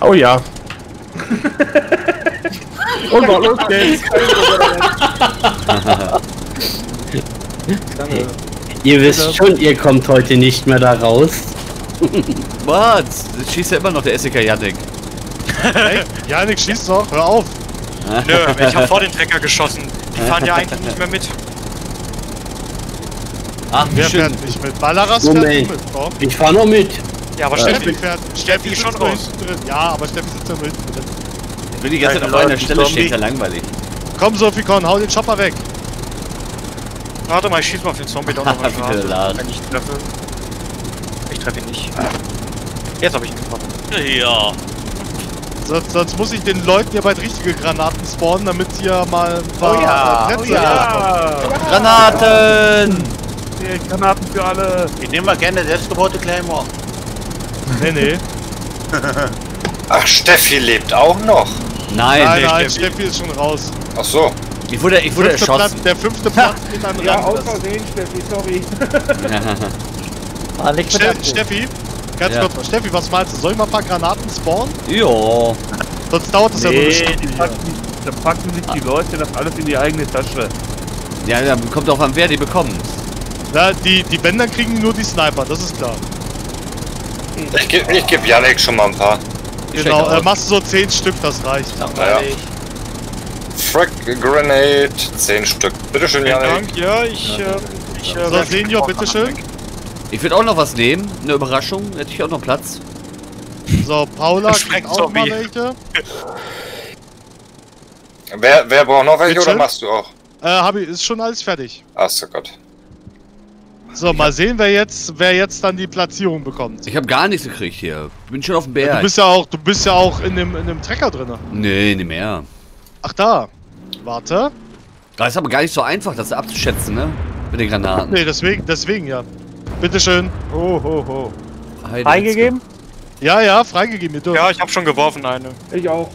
Oh ja. (laughs) Und mal los geht's. (laughs) Ihr wisst schon, ihr kommt heute nicht mehr da raus. (laughs) Was? Schießt ja immer noch der SEK Janik. Hey, Janik, schieß doch, hör auf. Nö, ich hab vor den Trecker geschossen. Die fahren ja eigentlich nicht mehr mit. Ach, Wer schön. fährt nicht mit? Ballaras fährt Moment. nicht mit. Doch. Ich fahr noch mit. Ja, aber Steffi Steffi, fährt. Steffi ist schon raus. drin. Ja, aber Steffi sitzt ja hinten drin. Ich will die ganze Zeit auf einer Stelle stehen, ist ja langweilig. Komm, Sophikon, hau den Chopper weg. Warte mal, ich schieß mal auf den Zombie da noch (laughs) mal. Wenn ich treffe. Ich treffe ihn nicht. Jetzt habe ich ihn getroffen. Ja. Sonst, sonst muss ich den Leuten hier bald richtige Granaten spawnen, damit hier mal ein paar Oh ja, äh, Plätze oh ja. Granaten! Hier, Granaten für alle. Ich nehme mal gerne selbstgebaute Claymore. Nee, nee. (laughs) Ach, Steffi lebt auch noch. Nein, nein, nee, nein, Steffi. Steffi ist schon raus. Ach so. Ich wurde, ich wurde Fünfte Platz, erschossen. der fünfte Platz (laughs) mit einem Ja, aus Versehen, Steffi, sorry. (laughs) Ah, Ste. Steffi, ganz Ja. kurz mal. Steffi, was meinst du? Soll ich mal ein paar Granaten spawnen? ja. Sonst dauert es ja nur eine Nee, Stunde. da packen sich die Leute das alles in die eigene Tasche. Ja, ja, kommt auch an, wer die bekommt. Na, die, die Bänder kriegen nur die Sniper, das ist klar. Ich geb, ich geb Yannick schon mal ein paar. Genau, äh, machst du so 10 Stück, das reicht. Ja. Frag Grenade, 10 Stück. Bitteschön, Vielen Yannick. Dank, ja, ich, äh, ich, äh, So, Senior, bitteschön. Ich würde auch noch was nehmen. Eine Überraschung. Hätte ich auch noch Platz. So, Paula kriegt auch mal Zombie. welche. (laughs) Wer, wer braucht noch welche Bitte? oder machst du auch? Äh, hab ich, ist schon alles fertig. Ach so Gott. So, mal sehen, wer jetzt, wer jetzt dann die Platzierung bekommt. Ich habe gar nichts gekriegt hier. Bin schon auf dem Ja, Berg. du bist ja auch, du bist ja auch in dem, in dem Trecker drin. nee, nicht mehr. Ach da. Warte. Das ist aber gar nicht so einfach, das abzuschätzen, ne? Mit den Granaten. Nee, deswegen, deswegen ja. Bitteschön. Ho, ho, ho. Heide Freigegeben? Ja, ja, freigegeben. Ihr dürft. Ja, ich hab schon geworfen eine. Ich auch.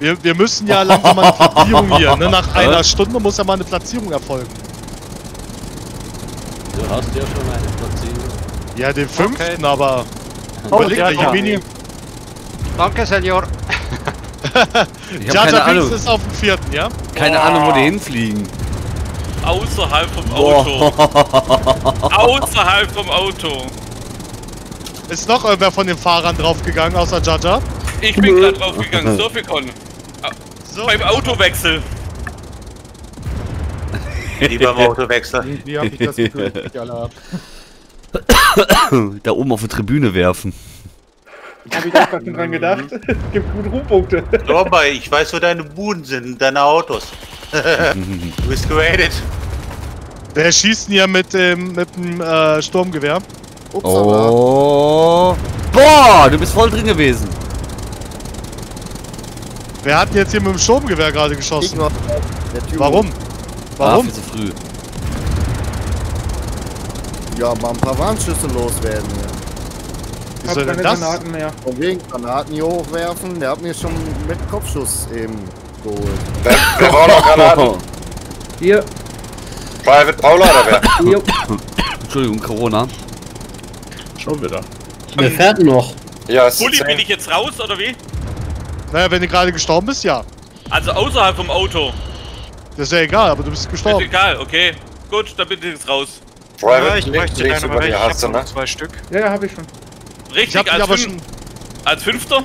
Wir, wir müssen ja langsam mal eine Platzierung (laughs) hier. Ne? Nach einer Stunde muss ja mal eine Platzierung erfolgen. Du hast ja schon eine Platzierung. Ja, den fünften, aber. Oh, Überleg ja, mal, je ja. weniger. Danke, Senior. Ich Jar Jar Binks ist auf dem vierten, ja? Keine Ahnung, wo die hinfliegen. Außerhalb vom Auto. Boah. (laughs) Außerhalb vom Auto. Ist noch irgendwer von den Fahrern draufgegangen, außer Jaja? Ich bin gerade draufgegangen. So viel kon. So, Beim Autowechsel. Lieber beim Autowechsel. Irgendwie hab ich das Gefühl, dass ich alle hab. da oben auf der Tribüne werfen. Hab ich auch schon dran gedacht. (laughs) Gibt gute Ruhmpunkte. (laughs) Robber, ich weiß, wo deine Buden sind, deine Autos. (laughs) du bist geradet. Wer schießt denn hier mit dem, mit dem äh, Sturmgewehr? Upsala. Oh. Boah, du bist voll drin gewesen. Wer hat denn jetzt hier mit dem Sturmgewehr gerade geschossen? noch. Der Typ. Warum? Ah, Warum? viel zu früh. Ja, mal ein paar Warnschüsse loswerden. Ja. Wie Hab soll denn keine das? Granaten mehr. Von wegen Granaten hier hochwerfen. Der hat mir schon mit Kopfschuss eben geholt. Wer, wer braucht noch Granaten? Hier. Private Paula oder wer? Jo. Entschuldigung, Corona. Schon wieder. Wer fährt noch? Ja, es Bulli, ist bin ich jetzt raus oder wie? Naja, wenn du gerade gestorben bist, ja. Also außerhalb vom Auto. Das ist ja egal, aber du bist Ist gestorben. egal, okay. Gut, dann bin ich jetzt raus. Private Ja, ich möchte deine dir Ich hab hast du, noch ne? zwei Stück. Ja, ja, hab ich schon. Ich Richtig, hab dich als, aber fünf, schon. als Fünfter?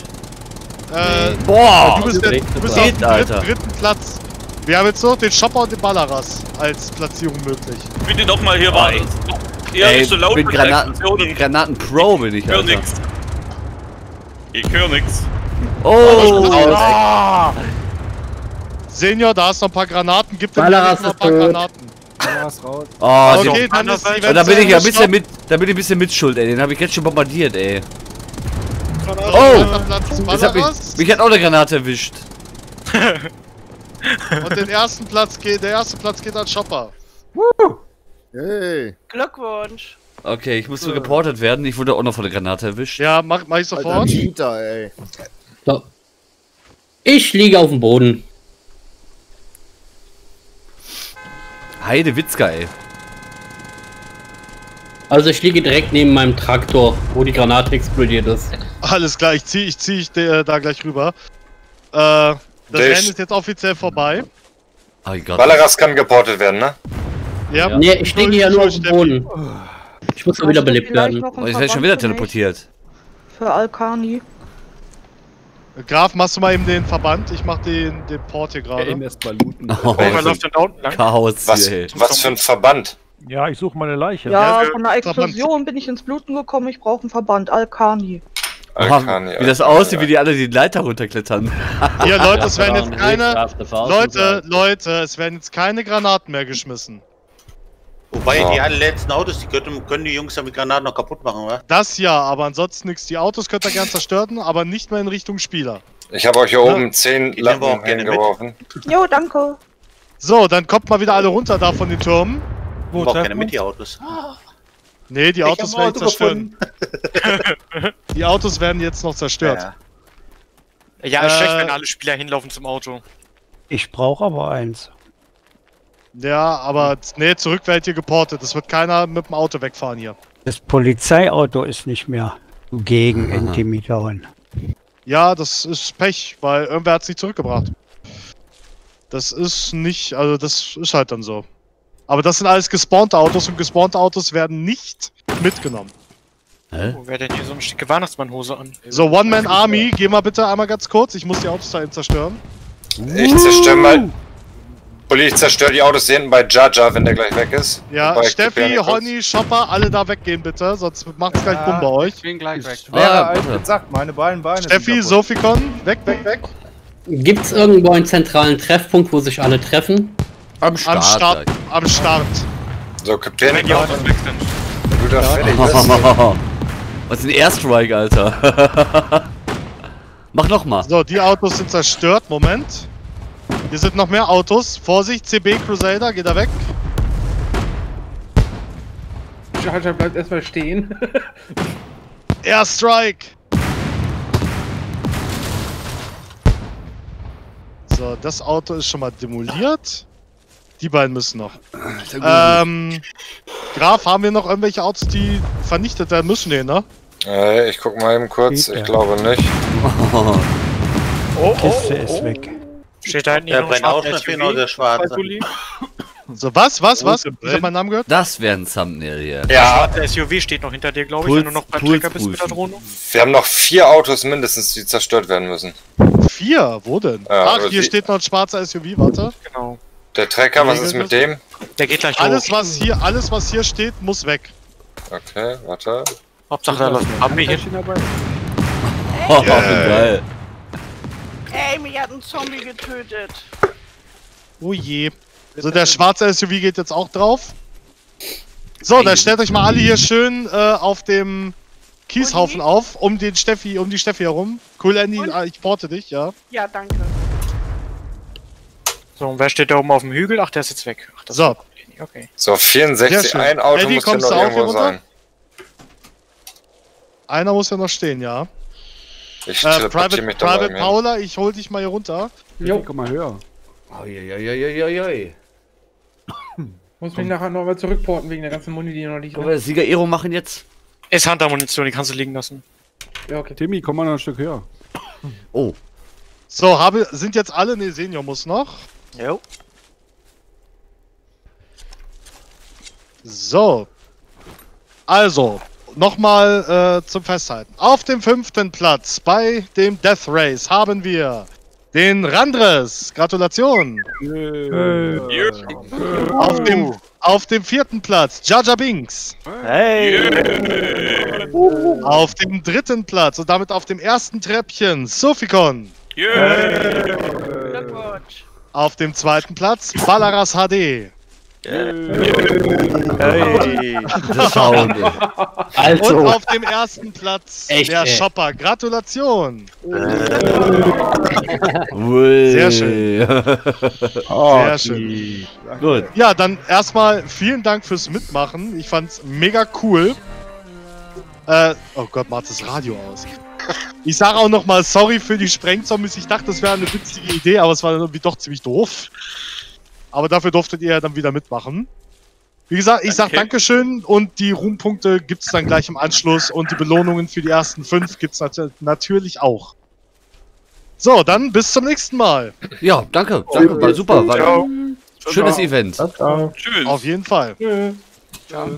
Äh, Boah, du bist, der, du bist auf dem dritten, dritten Platz. Wir haben jetzt noch den Chopper und den Balleras als Platzierung möglich. Bitte doch mal hier warten. Ihr Ey, nicht so laut bin mit Granaten. Granaten Pro bin ich, Ich hör Alter. nix. Ich hör nix. Oh! Ah! Senior, da hast noch ein paar Granaten. Gib dem noch ein paar tot. Granaten. Oh, Okay, den- dann ist die da bin ich ja ein bisschen mit, da bin ich ein bisschen mitschuld, ey. Den habe ich jetzt schon bombardiert, ey. Oh! Platz Das hat mich, mich hat auch eine Granate erwischt. Und den ersten Platz geht, der erste Platz geht an Chopper. Hey. Glückwunsch. Okay, ich musste geportet werden. Ich wurde auch noch von der Granate erwischt. Ja, mach, mach ich Alter, sofort. Cheater, ey. So. Ich liege auf dem Boden. Heide Witzka, ey. Also ich liege direkt neben meinem Traktor, wo die Granate explodiert ist. Alles klar, ich zieh, ich zieh ich de, da gleich rüber. Äh, das Der Rennen ist- jetzt offiziell vorbei. Oh Gott. Balleras kann geportet werden, ne? Ja. Nee, ich liege ja nur auf dem Boden. Ich muss mal wieder belebt werden. Oh, jetzt werde ich schon wieder teleportiert. Für Alkani. Graf, machst du mal eben den Verband? Ich mach den, den Port hier gerade. Eben erst mal looten. Oh, Wer läuft denn da unten lang? Chaos Was, hier, was für ein Verband? Ja, ich suche meine Leiche. Ja, wir- von der Explosion bin ich ins Bluten gekommen. Ich brauche einen Verband. Alkani. Alkani, Wie das Alkani, aussieht, wie die alle die Leiter runterklettern. Hier, Leute, es werden Ja, jetzt eine keine. Leute, Leute, es werden jetzt keine Granaten mehr geschmissen. Wobei So. die allerletzten Autos, die können, können die Jungs ja mit Granaten noch kaputt machen, oder? Das ja, aber ansonsten nichts. Die Autos könnt ihr gern zerstören, aber nicht mehr in Richtung Spieler. Ich habe euch hier oben 10 Die nehmen wir Lappen auch gerne mit. hingeworfen. Jo, danke. So, dann kommt mal wieder alle runter da von den Türmen. Wo auch gerne mit die Autos. Nee, die Ich Autos werden Auto zerstören. die Autos werden jetzt noch zerstört. Ja. Ja, ist Äh, schlecht, wenn alle Spieler hinlaufen zum Auto. Ich brauche aber eins. Ja, aber nee, zurück werdet ihr geportet. Es wird keiner mit dem Auto wegfahren hier. Das Polizeiauto ist nicht mehr gegen Intimidatoren. Ja, das ist Pech, weil irgendwer hat es nicht zurückgebracht. Das ist nicht, also das ist halt dann so. Aber das sind alles gespawnte Autos und gespawnte Autos werden nicht mitgenommen. Hä? Wo wer denn hier so eine schicke Weihnachtsmannhose an? So, One-Man-Army, geh mal bitte einmal ganz kurz. Ich muss die Autos da eben zerstören. Ich zerstöre mal. Bulli, ich zerstöre die Autos hier hinten bei Jaja, wenn der gleich weg ist. Ja, Wobei, Steffi, Honey, Shopper, alle da weggehen bitte, sonst macht's gleich Bumm bei euch. Ich bin gleich weg. Ah, Ja, bitte. gesagt, meine beiden Beine. Steffi. Sofikon, weg, weg, weg. Gibt's irgendwo einen zentralen Treffpunkt, wo sich alle treffen? Am Start. Am Start. Am Start. So, Kapitän, Wenn die Autos weg sind. du da fertig bist. Was ist ein Airstrike, Alter? (laughs) Mach noch mal. So, die Autos sind zerstört. Moment. Hier sind noch mehr Autos. Vorsicht, CB Crusader, geht da weg. Charger bleibt erstmal stehen. (laughs) Airstrike! So, das Auto ist schon mal demoliert. Die beiden müssen noch. Ähm, Graf, haben wir noch irgendwelche Autos, die vernichtet werden müssen? Nee, ne? Äh, ich guck mal eben kurz, Geht ich ja. glaube nicht. Die (laughs) Kiste ist weg. Steht da hinten Der noch ein brennt auch schwarzer schon genau der schwarze. So, was, was, was? Ich hab meinen Namen gehört? Das wäre ein Thumbnail hier. Der Ja, schwarze SUV steht noch hinter dir, glaube ich, Puls- wenn du noch beim Trecker bist mit der. Drohne. wir haben noch vier Autos mindestens, die zerstört werden müssen. Vier? Wo denn? Ja, Ach, hier steht noch ein schwarzer SUV, warte. Genau. Der Trecker, was ist mit dem? Der geht gleich Alles, hoch. was hier, alles, was hier steht, muss weg. Okay, warte. Hauptsache, da läuft ein Abi hin. Oh, geil. Ey, mich hat ein Zombie getötet. Oh je. So, der schwarze SUV geht jetzt auch drauf. So, dann stellt euch mal alle hier schön äh, auf dem Kieshaufen auf, um den Steffi, um die Steffi herum. Cool, Andy, Und? ah, ich porte dich, ja. Ja, danke. So, und wer steht da oben auf dem Hügel? Ach, der ist jetzt weg. Ach, das So. okay. So, Sehr 64, schön. ein Auto Eddie, muss kommst noch irgendwo sein. Einer muss ja noch stehen, ja. Ich Äh, Private, mich Private hin. Paula, ich hol dich mal hier runter. Jo, Komm mal höher. Uiuiuiuiui. (coughs) muss mich nachher noch mal zurückporten wegen der ganzen Muni, die noch liegt. Wollen wir Sieger Ero machen jetzt? Ist Hunter-Munition, die kannst du liegen lassen. Ja, okay. Timmy, komm mal noch ein Stück höher. Oh. So, habe, sind jetzt alle, ne, Senior muss noch. Jo. So. Also, nochmal äh, zum Festhalten. Auf dem fünften Platz bei dem Death Race haben wir den Randres. Gratulation. Auf dem, auf dem vierten Platz Jaja Binks. Hey! Auf dem dritten Platz und damit auf dem ersten Treppchen Sofikon. Auf dem zweiten Platz Balaras HD. Hey. Also. Und auf dem ersten Platz Echt, der ey. Shopper. Gratulation. Sehr schön. Oh, Sehr schön. Gut. Ja, dann erstmal vielen Dank fürs Mitmachen. Ich fand's mega cool. Äh, oh Gott, macht das Radio aus. Ich sage auch nochmal sorry für die Sprengzombies. Ich dachte, das wäre eine witzige Idee, aber es war irgendwie doch ziemlich doof. Aber dafür durftet ihr ja dann wieder mitmachen. Wie gesagt, ich sag Okay. Dankeschön und die Ruhmpunkte gibt's dann gleich im Anschluss und die Belohnungen für die ersten fünf gibt's nat natürlich auch. So, dann bis zum nächsten Mal. Ja, danke. Danke, war super. War Ciao. schönes Event. Auf jeden Fall. Tschö. Ciao.